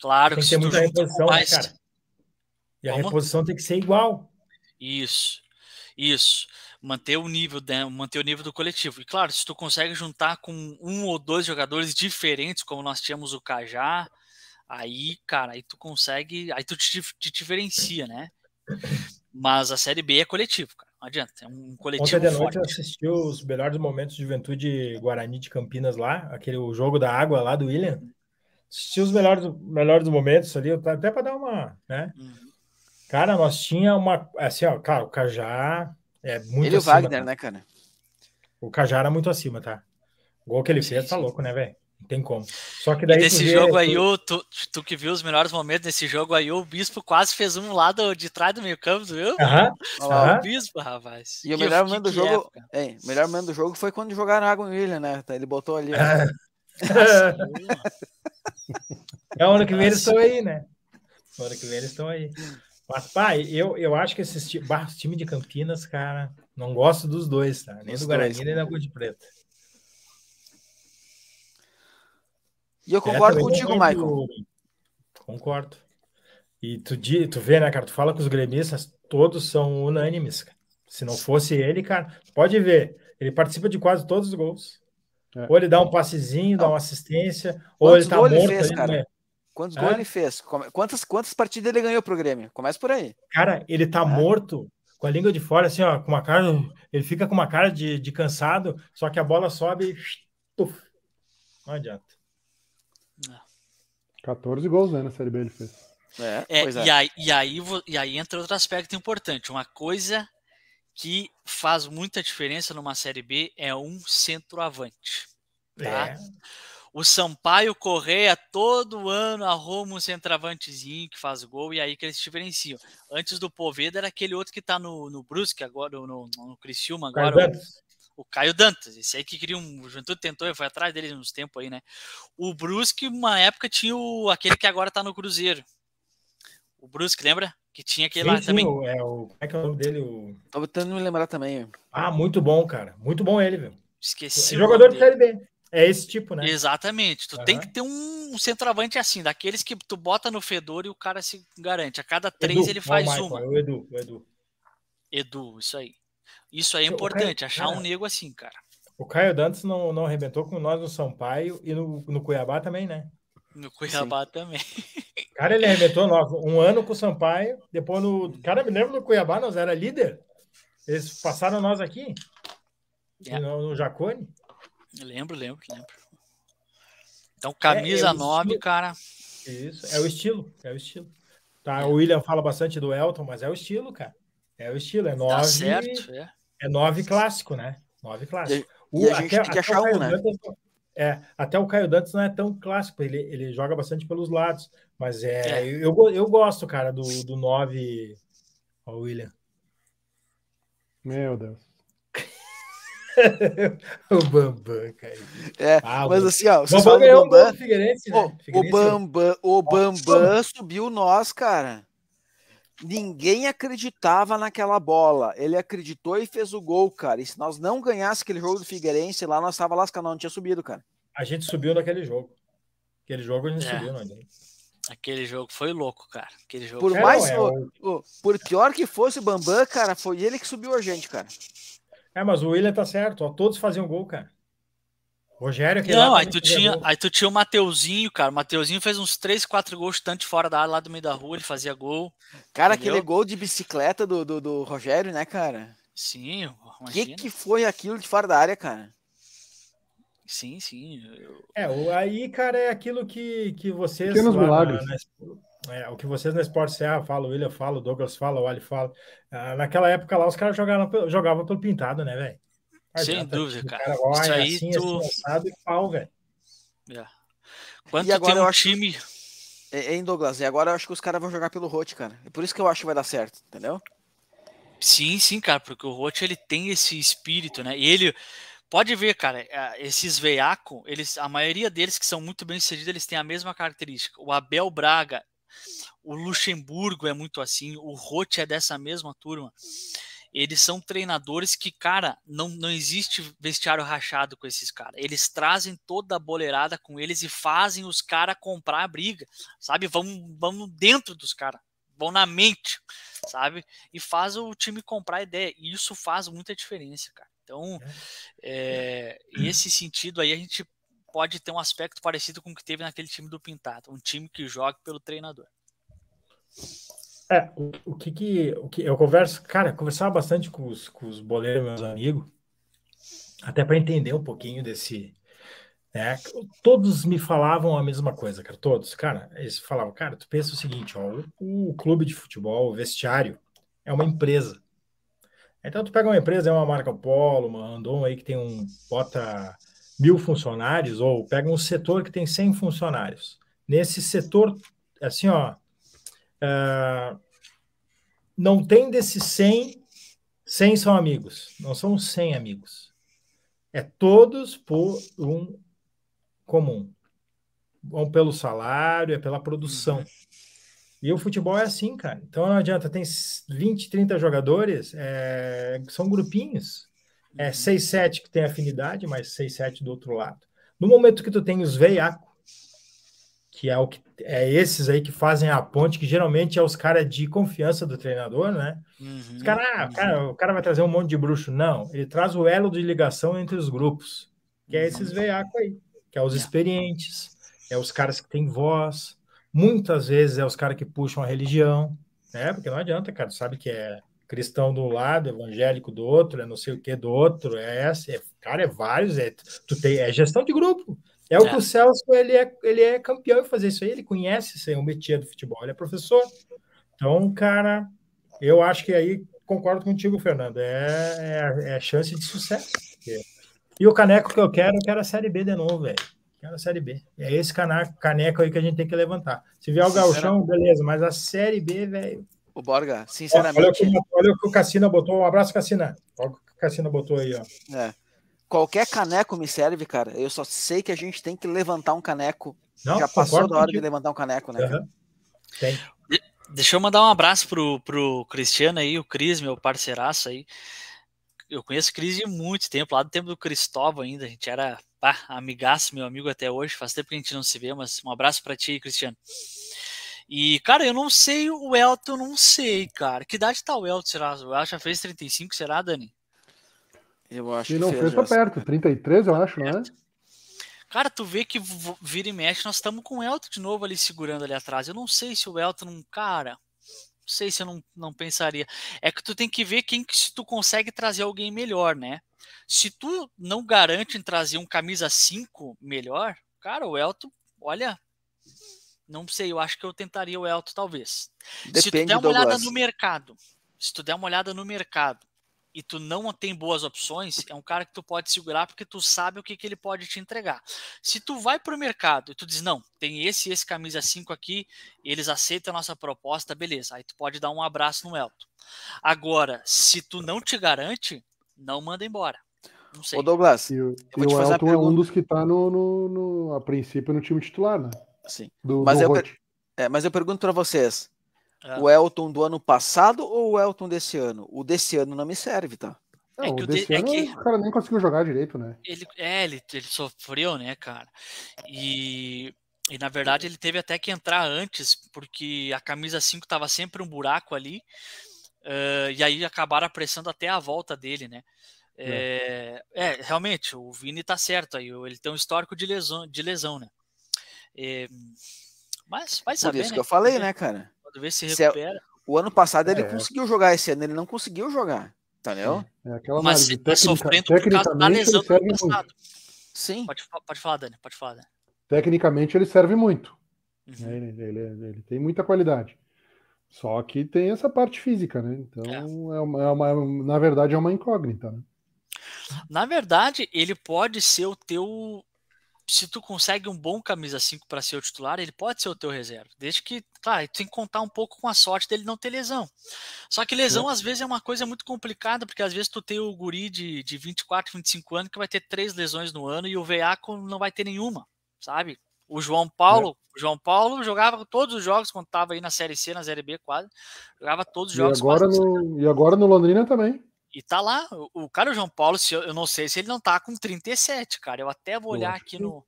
Claro tem que, que ter se tu muita reposição, né, mais... cara? E a Como? reposição tem que ser igual. Isso, isso. Manter o nível, né, manter o nível do coletivo. E claro, se tu consegue juntar com um ou dois jogadores diferentes, como nós tínhamos o Cajá, aí, cara, aí tu consegue, aí tu te, te diferencia, né? Mas a Série B é coletivo, cara. Não adianta, é um coletivo Ontem de noite eu forte. assisti os melhores momentos de Juventude Guarani de Campinas lá, aquele o jogo da água lá do William. Assisti os melhores, melhores momentos ali, até para dar uma, né? Uhum. Cara, nós tinha uma, assim, ó, claro, o Cajá é muito Ele e o acima, Wagner, tá? né, cara? O Cajá era muito acima, tá? O gol que ele fez tá louco, né, velho? Não tem como. Só que E daí tu nesse vê- jogo aí, tu- o, tu, tu que viu os melhores momentos desse jogo aí, o Bispo quase fez um lado de trás do meio campo, tu viu? Aham, Olha lá, aham. O Bispo, rapaz. E o Que- melhor que- momento do jogo, é, o melhor momento do jogo foi quando jogaram água no William, né? Ele botou ali. Nossa, É, ano que vem eles estão aí, né? Ano que vem eles estão aí. Mas, pai, eu, eu acho que esses bah, time de Campinas, cara, não gosto dos dois, tá? Nem do Guarani, nem da Cor de Preta. E eu É, concordo também contigo, Michael. Concordo. E tu, tu vê, né, cara? Tu fala com os gremistas, todos são unânimes, cara. Se não fosse ele, cara, pode ver, ele participa de quase todos os gols. É. Ou ele dá um passezinho, dá uma assistência, ou Quantos ele tá gols ele morto fez, cara? né? Quantos É? gols ele fez? Quantas, quantas partidas ele ganhou pro Grêmio? Começa por aí. Cara, ele tá É. morto, com a língua de fora, assim, ó, com uma cara. Ele fica com uma cara de, de cansado, só que a bola sobe e. puf. Não adianta. 14 gols, né, na Série B ele fez. É, É, pois é. e, aí, e, aí, e aí entra outro aspecto importante. Uma coisa que faz muita diferença numa Série B é um centroavante. Tá. É. O Sampaio Correia todo ano arruma um centroavantezinho que faz gol e aí que eles se diferenciam. Antes do Poveda era aquele outro que tá no, no Brusque agora, no, no, no Criciúma Caio agora, o, Dantas. o Caio Dantas. Esse aí que queria um. O Juventude tentou e foi atrás dele uns tempos aí, né? O Brusque, uma época, tinha o, aquele que agora tá no Cruzeiro. O Brusque, lembra? Que tinha aquele Sim, lá sim, também. o- é o, como é que é o nome dele? O... Tô tentando me lembrar também. Ah, muito bom, cara. Muito bom ele, velho. Esqueci. o Jogador de. Série B. É esse tipo, né? Exatamente. Tu tem Aham. que ter um centroavante assim, daqueles que tu bota no fedor e o cara se garante. A cada três Edu, ele faz Michael, uma. é o Edu, o Edu. Edu, isso aí. Isso aí é O Caio- importante, achar cara, um nego assim, cara. O Caio Dantas não, não arrebentou com nós no Sampaio e no, no Cuiabá também, né? No Cuiabá também. Cara, ele arrebentou nós um ano com o Sampaio, depois no. Cara, me lembro no Cuiabá, nós era líder. Eles passaram nós aqui. É. No, no Jacone. Lembro, lembro, lembro. Então, camisa é o 9, estilo- cara. Isso, é o estilo, é o estilo. Tá, o William fala bastante do Elton, mas é o estilo, cara. É o estilo, é Tá nove, certo. É. é nove clássico, né? Nove clássico. e a gente tem que achar o um, né? Dantas, é, até o Caio Dantas não é tão clássico, ele, ele joga bastante pelos lados, mas é, É. Eu, eu, eu gosto, cara, do, do nove, ó, William. Meu Deus. o Bambam, cara. É, Ah, mas o- assim, ó, O vocês Bambam falam ganhou do o gol Bambam. do Figueirense, né? Pô, o Figueirense, Bambam, o Bambam subiu nós, cara. Ninguém acreditava naquela bola. Ele acreditou e fez o gol, cara. E se nós não ganhássemos aquele jogo do Figueirense lá, nós tava lascado, não tinha subido, cara. A gente subiu naquele jogo. Aquele jogo a gente É. subiu, não adianta. Aquele jogo foi louco, cara. Aquele jogo Por É, mais é o- o- o- por pior que fosse o Bambam, cara, foi ele que subiu a gente, cara. É, mas o William tá certo, ó, todos faziam gol, cara. Rogério, aquele Não, lá aí tu, tinha, gol. aí tu tinha o Mateuzinho, cara. O Mateuzinho fez uns 3, 4 gols tanto de fora da área, lá do meio da rua, ele fazia gol. Cara, Entendeu? aquele gol de bicicleta do, do, do Rogério, né, cara? Sim, O que, que foi aquilo de fora da área, cara? Sim, sim. Eu- É, o- aí, cara, é aquilo que, que vocês. Pequenos lá milagres. na- é, o que vocês na Sport Serra falam, o William fala, o Douglas fala, o Ali fala. Ah, naquela época lá, os caras jogavam, pelo- jogavam pelo pintado, né, velho? Sem dúvida, o cara. olha Isso aí assim, tu- assim, e pau, velho. Quando E agora tem eu um acho- time. É, Hein, Douglas? E agora eu acho que os caras vão jogar pelo Rote, cara. É por isso que eu acho que vai dar certo, entendeu? Sim, sim, cara, porque o Roth ele tem esse espírito, né? E ele pode ver, cara, eh, esses veiaco, eles, a maioria deles que são muito bem sucedidos, eles têm a mesma característica. O Abel Braga, O Luxemburgo é muito assim, o Roth é dessa mesma turma. Eles são treinadores que, cara, não, não existe vestiário rachado com esses caras. Eles trazem toda a boleirada com eles e fazem os caras comprar a briga, sabe? Vão, vão dentro dos caras, vão na mente, sabe? E faz o time comprar a ideia. E isso faz muita diferença, cara. Então, é, esse sentido aí a gente pode ter um aspecto parecido com o que teve naquele time do Pintado, um time que joga pelo treinador. É, o, o, que que, o que eu converso, cara, conversava bastante com os, com os boleiros, meus amigos, até para entender um pouquinho desse, né? Todos me falavam a mesma coisa, cara, todos, cara, eles falavam, cara, tu pensa o seguinte, ó, o, o clube de futebol, o vestiário, é uma empresa. Então tu pega uma empresa, é uma marca Polo, uma Randon aí que tem um, bota mil funcionários, ou pega um setor que tem 100 funcionários. Nesse setor, assim, ó, Uh, não tem desses 100, 100 são amigos, não são 100 amigos. É todos por um comum. Vão pelo salário, é pela produção. Uhum. E o futebol é assim, cara. Então não adianta, tem 20, 30 jogadores, é, são grupinhos. É 6, uhum. 7 que tem afinidade, mas 6, 7 do outro lado. No momento que tu tem os veiacos, que é o que é esses aí que fazem a ponte, que geralmente é os caras de confiança do treinador, né? Uhum, os cara, ah, uhum. cara, o cara vai trazer um monte de bruxo. Não, ele traz o elo de ligação entre os grupos, que é esses veiacos aí, que é os experientes, é os caras que têm voz, muitas vezes é os caras que puxam a religião, né? Porque não adianta, cara, sabe que é cristão do lado, evangélico do outro, é não sei o que do outro, é essa, é, cara, é vários, é, tu tem, é gestão de grupo. É o é. que o Celso ele é, ele é campeão em fazer isso aí, ele conhece isso aí, o métier do futebol, ele é professor. Então, cara, eu acho que aí concordo contigo, Fernando, é, é, é chance de sucesso. E o caneco que eu quero, eu quero a Série B de novo, velho. Quero a Série B. É esse caneco, aí que a gente tem que levantar. Se vier o Galchão, beleza, mas a Série B, velho. O Borga, sinceramente. Olha, olha, olha o que o Cassina botou. Um abraço, Cassina. Olha o que o Cassina botou aí, ó. É qualquer caneco me serve, cara. Eu só sei que a gente tem que levantar um caneco. Não, Já passou da hora de levantar um caneco, né? Uhum. Tem. deixa eu mandar um abraço pro, pro Cristiano aí, o Cris, meu parceiraço aí. Eu conheço o Cris de muito tempo, lá do tempo do Cristóvão ainda. A gente era pá, amigaço, meu amigo até hoje. Faz tempo que a gente não se vê, mas um abraço para ti, Cristiano. E, cara, eu não sei o Elton, não sei, cara. Que idade tá o Elton, será? O Elton já fez 35, será, Dani? Eu acho Se não fez, tá perto. 33, eu acho, não é? Cara, tu vê que vira e mexe, nós estamos com o Elton de novo ali segurando ali atrás. Eu não sei se o Elton não. Cara, sei se eu não, não pensaria. É que tu tem que ver quem que se tu consegue trazer alguém melhor, né? Se tu não garante em trazer um camisa 5 melhor, cara, o Elton, olha, não sei, eu acho que eu tentaria o Elton talvez. Depende se tu der uma olhada no mercado, se tu der uma olhada no mercado e tu não tem boas opções, é um cara que tu pode segurar porque tu sabe o que, que ele pode te entregar. Se tu vai para o mercado e tu diz, não, tem esse e esse camisa 5 aqui, eles aceitam a nossa proposta, beleza. Aí tu pode dar um abraço no Elton. Agora, se tu não te garante, não manda embora. Não sei. Ô Douglas, e o, e o Elton é um dos que está no, no, no, a princípio no time titular, né? Sim. Do, mas, do eu, é, mas eu pergunto para vocês, é. O Elton do ano passado ou o Elton desse ano? O desse ano não me serve, tá? Não, é que o desse de, é ano, é que... o cara nem conseguiu jogar direito, né? Ele, é, ele, ele sofreu, né, cara? E, e na verdade ele teve até que entrar antes, porque a camisa 5 tava sempre um buraco ali. Uh, e aí acabaram apressando até a volta dele, né? É, é, é realmente, o Vini tá certo aí. Ele tem um histórico de lesão, de lesão né? É, mas vai saber. Por isso né? que eu falei, né, cara? Quando vê se é recupera. o ano passado ele é. conseguiu jogar, esse ano ele não conseguiu jogar. Entendeu? É, aquela Mas tá técnica, sofrendo por causa da lesão do ano passado. Muito. Sim. Pode, pode falar, Dani, pode falar, Dani. Tecnicamente ele serve muito. Uhum. Ele, ele, ele, tem muita qualidade. Só que tem essa parte física, né? Então, é. É uma, é uma, na verdade, é uma incógnita. Né? Na verdade, ele pode ser o teu se tu consegue um bom camisa 5 para ser o titular, ele pode ser o teu reserva. Desde que, claro, tu tem que contar um pouco com a sorte dele não ter lesão. Só que lesão, às vezes, é uma coisa muito complicada, porque às vezes tu tem o guri de, de 24, 25 anos que vai ter três lesões no ano e o Veiaco não vai ter nenhuma, sabe? O João Paulo, é. o João Paulo jogava todos os jogos quando estava aí na Série C, na Série B quase. Jogava todos os jogos. E agora, no, e agora no Londrina também. E tá lá, o, o cara o João Paulo, se eu, eu, não sei se ele não tá com 37, cara. Eu até vou olhar aqui no,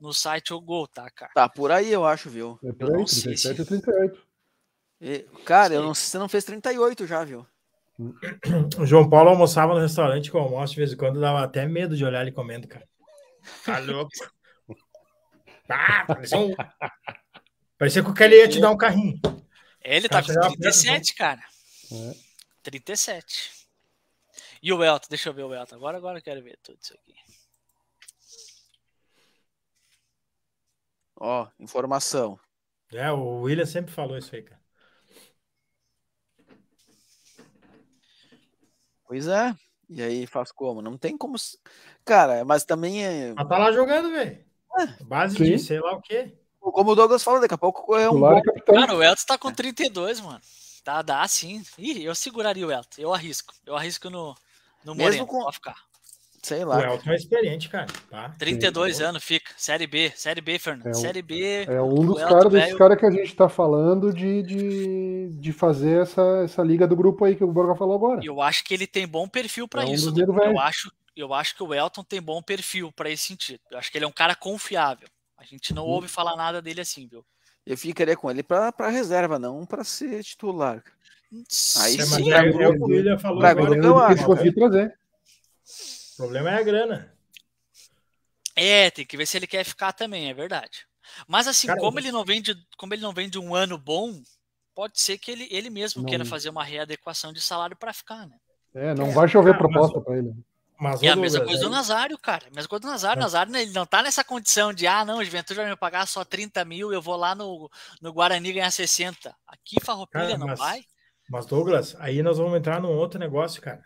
no site o gol, tá, cara? Tá por aí, eu acho, viu? É por aí, 37 ou 38. E, cara, eu não, você não fez 38 já, viu? O João Paulo almoçava no restaurante com almoço de vez em quando, dava até medo de olhar ele comendo, cara. Tá louco. Ah, parecia, um... parecia que o Kelly ia te dar um carrinho. Ele tá com 37, cara. É. 37. E o Elton, deixa eu ver o Elton. Agora, agora eu quero ver tudo isso aqui. Ó, informação. É, o William sempre falou isso aí, cara. Pois é. E aí faz como? Não tem como. Cara, mas também é. Mas tá lá jogando, velho. É. Base Sim. de sei lá o quê. Como o Douglas falou, daqui a pouco é um. Bom... Cara, o Elton tá com 32, mano. Tá, dá sim. Ih, eu seguraria o Elton. Eu arrisco. Eu arrisco no, no Mesmo. Com... Pode ficar. Sei lá. O Elton é experiente, cara. Tá? 32 Sim. anos, fica. Série B, Série B, Fernando. É um, Série B. É um dos caras desse cara que a gente tá falando de, de, de fazer essa, essa liga do grupo aí que o Borga falou agora. Eu acho que ele tem bom perfil para é um isso. Né? Eu acho, eu acho que o Elton tem bom perfil para esse sentido. Eu acho que ele é um cara confiável. A gente não hum. ouve falar nada dele assim, viu? Eu ficaria com ele para reserva, não para ser titular. Aí é, sim, é, é, o que ele falou agora. Eu, eu trazer. O problema é a grana. É, tem que ver se ele quer ficar também, é verdade. Mas assim, Cara, como ele não vende, como ele não vende um ano bom, pode ser que ele, ele mesmo não. queira fazer uma readequação de salário para ficar, né? É, não vai chover cara, proposta para ele. Mas, é a mesma coisa do Nazário, cara. A mesma coisa do Nazário. É. Nazário né, ele não tá nessa condição de, ah, não, o Juventude vai me pagar só 30 mil, eu vou lá no, no Guarani ganhar 60. Aqui, Farroupilha, cara, não mas, vai. Mas, Douglas, aí nós vamos entrar num outro negócio, cara.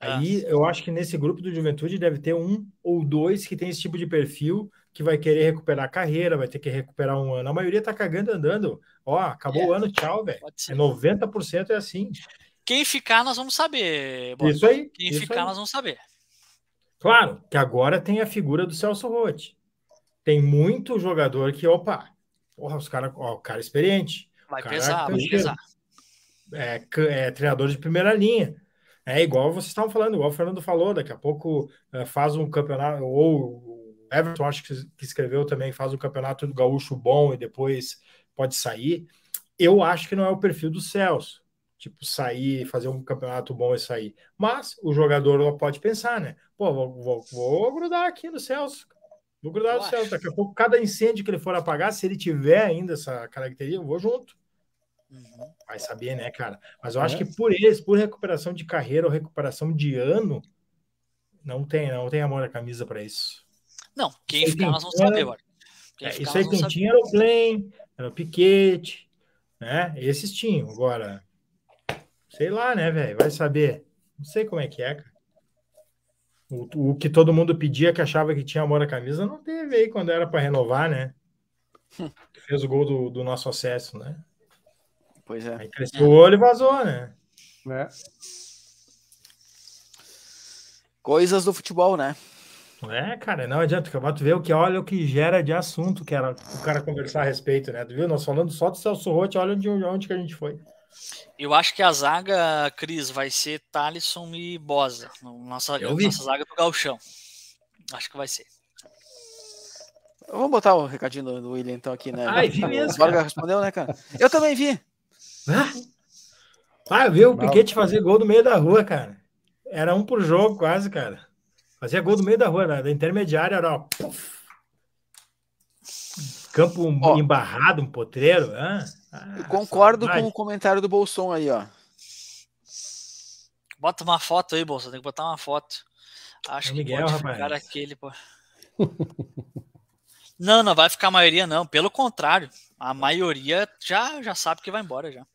Ah. Aí eu acho que nesse grupo do Juventude deve ter um ou dois que tem esse tipo de perfil que vai querer recuperar a carreira, vai ter que recuperar um ano. A maioria tá cagando andando. Ó, acabou é. o ano, tchau, velho. É 90% é assim. Quem ficar, nós vamos saber. Bom, isso aí. Quem isso ficar, aí. nós vamos saber. Claro, que agora tem a figura do Celso Rotti. Tem muito jogador que, opa, porra, os cara, ó, o cara experiente. Vai cara pesar, vai pesar. É, é treinador de primeira linha é igual vocês estavam falando, igual o Fernando falou, daqui a pouco uh, faz um campeonato, ou o Everton, acho que, que escreveu também, faz um campeonato do gaúcho bom e depois pode sair. Eu acho que não é o perfil do Celso, tipo, sair, fazer um campeonato bom e sair. Mas o jogador pode pensar, né? Pô, vou, vou, vou grudar aqui no Celso. Vou grudar no Celso. Daqui a pouco, cada incêndio que ele for apagar, se ele tiver ainda essa característica, eu vou junto. Uhum. Vai saber, né, cara? Mas eu é. acho que por eles, por recuperação de carreira ou recuperação de ano, não tem, não tem amor à camisa para isso. Não, quem ficar nós vamos saber agora. É, isso aí quem tinha era o Plain, era o Piquete, né? Esses tinham. Agora, sei lá, né, velho? Vai saber. Não sei como é que é, cara. O, o, que todo mundo pedia, que achava que tinha amor à camisa, não teve aí quando era para renovar, né? Fez o gol do, do nosso acesso, né? Pois é. Aí cresceu o olho e vazou, né? É. Coisas do futebol, né? É, cara, não adianta. Tu vê o que olha o que gera de assunto que era o cara conversar a respeito, né? Tu viu? Nós falando só do Celso Rotti, olha de onde que a gente foi. Eu acho que a zaga, Cris, vai ser Thalisson e Bosa. Nossa, nossa zaga do Galchão. Acho que vai ser. Vamos botar o recadinho do, do William então aqui, né? Ai, vi mesmo. O Borga respondeu, né, cara? Eu também vi. Ah, viu o Piquete fazer gol no meio da rua, cara. Era um por jogo, quase, cara. Fazia gol no meio da rua, né? da intermediária, era ó, puff. Campo ó, embarrado, um potreiro. Ah, ah, concordo com o comentário do Bolson aí, ó. Bota uma foto aí, Bolson. Tem que botar uma foto. Acho é que Miguel, pode rapaz. ficar aquele, pô. Não, não vai ficar a maioria, não. Pelo contrário, a maioria já, já sabe que vai embora já.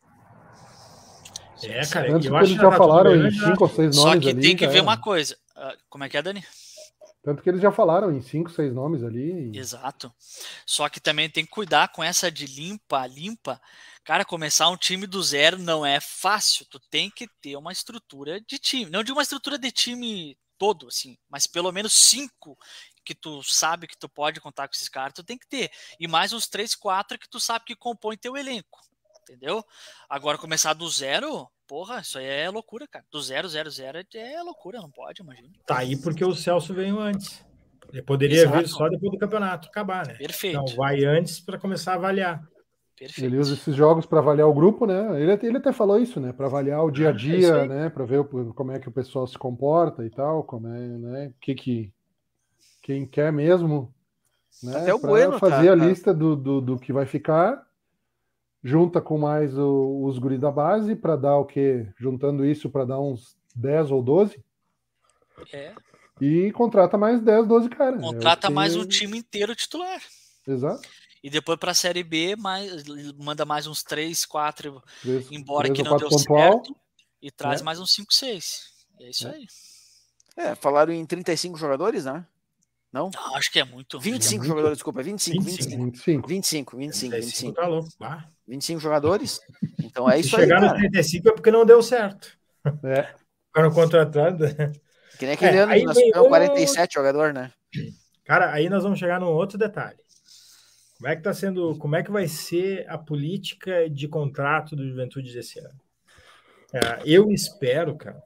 É, cara, Tanto eu que eles já falaram em cinco ou seis nomes. Só que ali, tem que ver é. uma coisa. Ah, como é que é, Dani? Tanto que eles já falaram em cinco, seis nomes ali. Exato. Só que também tem que cuidar com essa de limpa, limpa. Cara, começar um time do zero não é fácil. Tu tem que ter uma estrutura de time. Não de uma estrutura de time todo, assim, mas pelo menos cinco que tu sabe que tu pode contar com esses caras, tu tem que ter. E mais uns três, quatro que tu sabe que compõem teu elenco. Entendeu? Agora começar do zero, porra, isso aí é loucura, cara. Do zero, zero, zero é loucura, não pode, imagina. Tá aí porque o Celso veio antes. Ele poderia Exato. vir só depois do campeonato acabar, né? Perfeito. Então vai antes para começar a avaliar. Perfeito. Ele usa esses jogos para avaliar o grupo, né? Ele, ele até falou isso, né? Para avaliar o dia a ah, dia, é né? Para ver o, como é que o pessoal se comporta e tal, como é, né? Que que quem quer mesmo, né? Até o bueno, fazer tá, a tá. lista do, do, do, que vai ficar, junta com mais o, os guri da base para dar o que, juntando isso para dar uns 10 ou 12. É. E contrata mais 10, 12 caras. Contrata é mais um time inteiro titular. Exato. E depois para a Série B, mais, manda mais uns 3, 4 embora 3 que não deu pontual, certo. E traz é. mais uns 5, 6. É isso é. aí. É, falaram em 35 jogadores, né? Não? não? Acho que é muito. 25 é muito... jogadores, desculpa, 25, 25. 25, 25, 25. 25, tá louco. 25 jogadores. Então é isso Se chegar aí. Chegar no 35 é porque não deu certo. É. Ficaram contratados. Que nem aquele é, ano que nós tivemos 47 jogador, né? Cara, aí nós vamos chegar num outro detalhe. Como é que tá sendo, como é que vai ser a política de contrato do Juventude desse ano? É, eu espero, cara.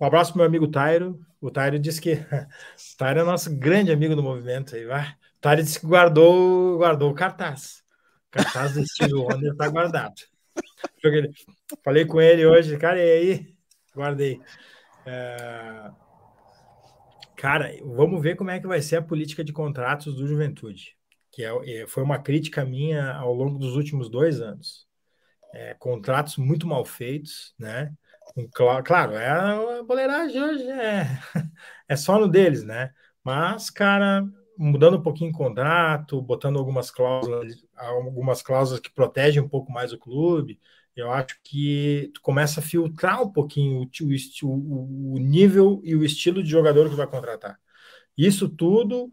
Um abraço pro meu amigo Tairo. O Tairo disse que o Tairo é nosso grande amigo do movimento aí, vai. O Tairo disse que guardou, guardou o cartaz. O cartaz do estilo Wonder tá guardado. Falei com ele hoje, cara, e aí? Guardei. É... Cara, vamos ver como é que vai ser a política de contratos do Juventude que é, é, foi uma crítica minha ao longo dos últimos dois anos. É, contratos muito mal feitos, né? Claro, é a boleiragem hoje é, é só no deles, né? Mas, cara, mudando um pouquinho o contrato, botando algumas cláusulas, algumas cláusulas que protegem um pouco mais o clube, eu acho que tu começa a filtrar um pouquinho o, o, o nível e o estilo de jogador que vai contratar. Isso tudo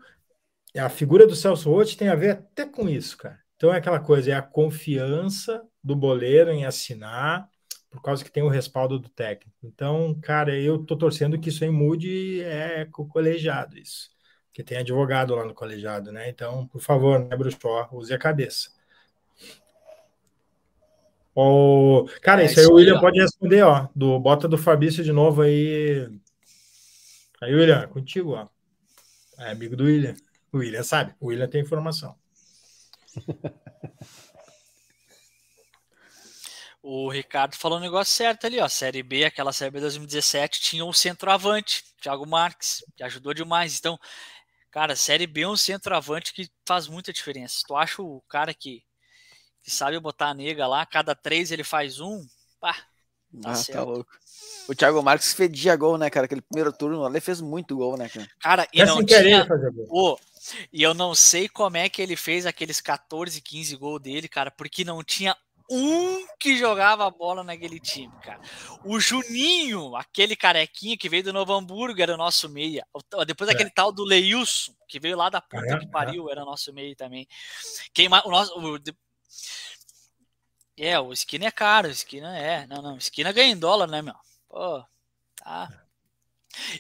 a figura do Celso Rotti tem a ver até com isso, cara. Então é aquela coisa, é a confiança do boleiro em assinar, por causa que tem o respaldo do técnico. Então, cara, eu tô torcendo que isso aí mude é com o colegiado, isso. Que tem advogado lá no colegiado, né? Então, por favor, né, Bruxó, use a cabeça. Oh, cara, é, isso aí o William pode responder, ó. Do, bota do Fabrício de novo aí. Aí, William, contigo, ó. É amigo do William. O William sabe, o William tem informação. O Ricardo falou um negócio certo ali, ó. Série B, aquela Série B 2017, tinha um centroavante, Thiago Marques, que ajudou demais. Então, cara, Série B é um centroavante que faz muita diferença. Tu acha o cara que, que sabe botar a nega lá, cada três ele faz um, pá, tá, ah, tá louco. O Thiago Marques fedia gol, né, cara? Aquele primeiro turno ali fez muito gol, né, cara? Cara, e é não tinha... Pô, e eu não sei como é que ele fez aqueles 14, 15 gols dele, cara, porque não tinha um que jogava bola naquele time, cara. O Juninho, aquele carequinho que veio do Novo Hamburgo, era o nosso meia. Depois é. aquele tal do Leilson, que veio lá da puta é, que pariu, é. era nosso meia também. Quem, o nosso, o, é, o esquina é caro, o esquina é. Não, não, esquina ganha em dólar, né, meu? Pô, tá.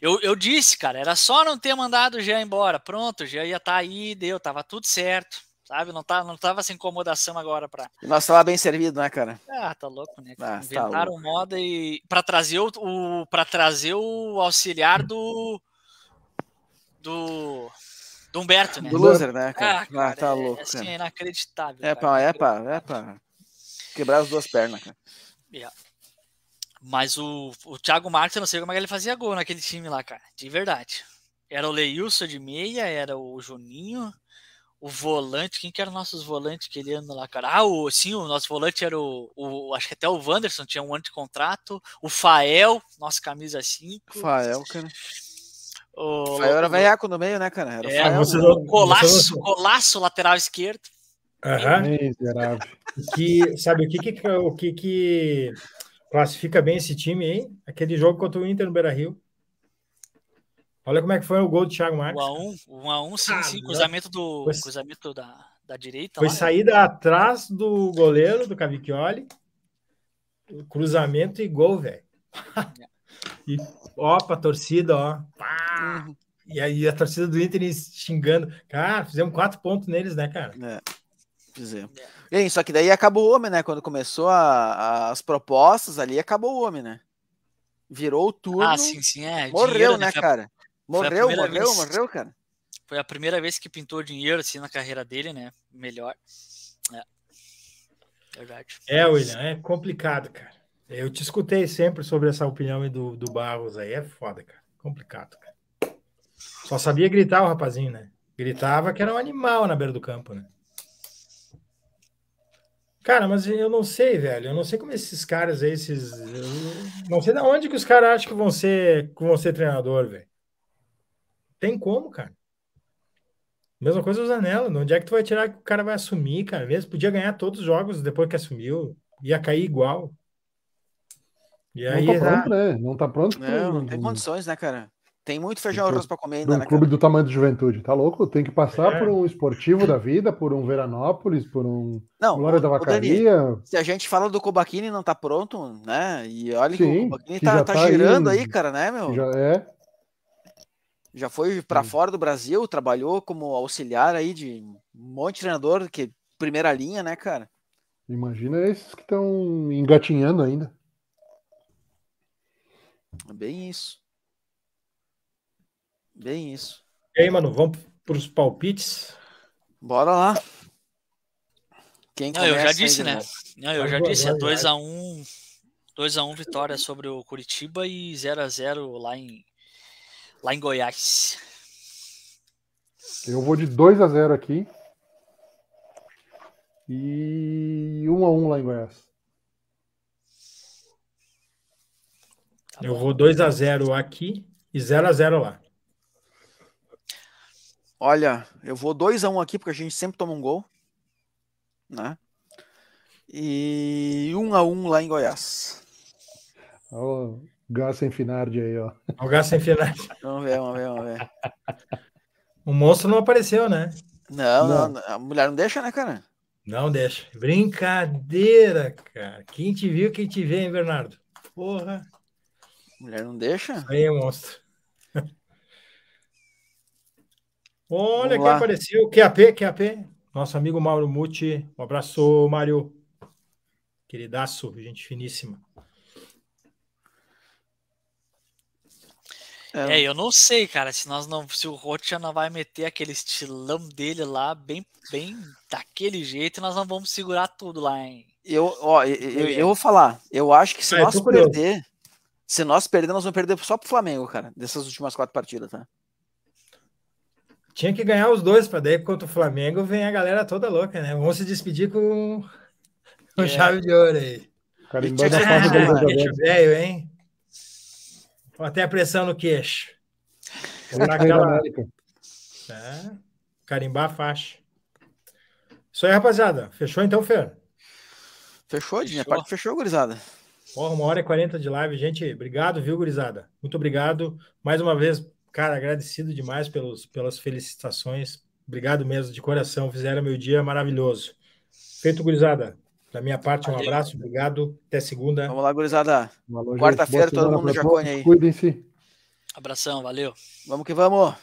Eu, eu disse, cara, era só não ter mandado o Jean embora. Pronto, o Jean ia estar tá aí, deu, tava tudo certo. Sabe? Não, tá, não tava sem incomodação agora pra. Nós tava bem servido, né, cara? Ah, tá louco, né? Ah, tá Inventaram tá moda e. para trazer o, o. para trazer o auxiliar do. Do. Do Humberto, né? Do loser, né, cara? Ah, cara ah tá é, louco. Assim, é inacreditável. É pra, é, pra, é pra quebrar as duas pernas, cara. Yeah. Mas o, o Thiago Marques, eu não sei como é que ele fazia gol naquele time lá, cara. De verdade. Era o Leilson de meia, era o Juninho, o volante. Quem que eram nossos volantes que ele anda lá, cara? Ah, o, sim, o nosso volante era o, o. Acho que até o Wanderson tinha um ano de contrato. O Fael, nossa camisa 5. Fael, cara. O, Fael era veiaco no meio, né, cara? Era é, Fael, você, o Colasso, Colasso, lateral esquerdo. Aham. Uhum. Que, sabe o que que, o que que Classifica bem esse time aí. Aquele jogo contra o Inter no Beira Rio. Olha como é que foi o gol do Thiago Marques. 1x1, 1x1, sim, ah, sim. Cruzamento, do, foi, cruzamento da, da direita. Foi lá, saída né? atrás do goleiro, do Cavicchioli. Cruzamento e gol, velho. E ó, pra torcida, ó. Pá! Uhum. E aí a torcida do Inter xingando. Cara, fizemos quatro pontos neles, né, cara? É. Fizemos. E aí, só que daí acabou o homem, né? Quando começou a- a- as propostas ali, acabou o homem, né? Virou o turno. Ah, sim, sim, é. morreu, dinheiro, né, a- cara? Morreu, morreu, vez. morreu, cara. Foi a primeira vez que pintou dinheiro assim na carreira dele, né? Melhor. É. Verdade. É, William, é complicado, cara. Eu te escutei sempre sobre essa opinião aí do, do Barros aí. É foda, cara. Complicado, cara. Só sabia gritar o rapazinho, né? Gritava que era um animal na beira do campo, né? Cara, mas eu não sei, velho. Eu não sei como esses caras aí, esses. eu não sei de onde que os caras acham que vão ser, que vão ser treinador, velho. Tem como, cara. Mesma coisa o Zanella. De onde é que tu vai tirar que o cara vai assumir, cara? Mesmo podia ganhar todos os jogos depois que assumiu. Ia cair igual. E aí, não tá tá- pronto, né? Não tá pronto Não, não tem condições, né, cara? Tem muito feijão arroz pra comer de ainda, um né, clube cara? do tamanho do Juventude. Tá louco? Tem que passar É. por um esportivo da vida, por um Veranópolis, por um Não, Glória da ô- ô, Dani, Vacaria. se a gente fala do Cobaquini não tá pronto, né? E olha que Sim, o Cobaquini que tá, tá tá aí girando em- aí, cara, né, meu? Já é. Já foi pra Sim. fora do Brasil, trabalhou como auxiliar aí de um monte de treinador, que primeira linha, né, cara? Imagina esses que estão engatinhando ainda. É bem isso. Bem isso. E aí, mano, vamos para os palpites. Bora lá. Quem Não, eu já disse, né? Não, eu Vai, já vai, disse, é vai, 2x1 2x1 vitória sobre o Curitiba e 0x0 lá em, lá em Goiás. Eu vou de 2 a 0 aqui. E 1 a 1 lá em Goiás. Tá eu vou 2 a 0 aqui e 0 a 0 lá. Olha, eu vou 2x1 aqui, porque a gente sempre toma um gol. Né? E 1x1 lá em Goiás. Olha o Gás sem Finardi aí, ó. Algar sem final. Vamos ver, vamos ver, vamos ver. O monstro não apareceu, né? Não, não, Não. a mulher não deixa, né, cara? Não deixa. Brincadeira, cara. Quem te viu, quem te vê, hein, Bernardo? Porra. Mulher não deixa. Aí, monstro. Olha Vamos quem lá. apareceu. QAP, QAP. Nosso amigo Mauro Muti. Um abraço, Mário. Queridaço, gente finíssima. É, eu não sei, cara, se nós não, se o Rocha não vai meter aquele estilão dele lá, bem, bem daquele jeito, nós não vamos segurar tudo lá, hein? Eu, ó, eu, eu, eu vou falar. Eu acho que se eu nós perder, se nós perder, nós vamos perder só pro Flamengo, cara, dessas últimas quatro partidas, tá? Tinha que ganhar os dois, para daí contra o Flamengo vem a galera toda louca, né? Vamos se despedir com, com É. chave de ouro aí. Carimbando a Queixo Verde. velho, hein? Até a pressão no queixo. Naquela, América. É, carimbar a faixa. Isso aí, rapaziada. Fechou então, Fer? Fechou, de minha Fechou. parte fechou, gurizada. Porra, uma hora e quarenta de live, gente. Obrigado, viu, gurizada? Muito obrigado. Mais uma vez, cara, agradecido demais pelos, pelas felicitações. Obrigado mesmo, de coração. Fizeram meu dia maravilhoso. Feito, gurizada. Da minha parte, um Valeu. abraço. Obrigado. Até segunda. Vamos lá, gurizada. Quarta-feira, todo mundo Jacone todos. aí. Cuidem-se. Abração, valeu. Vamos que vamos.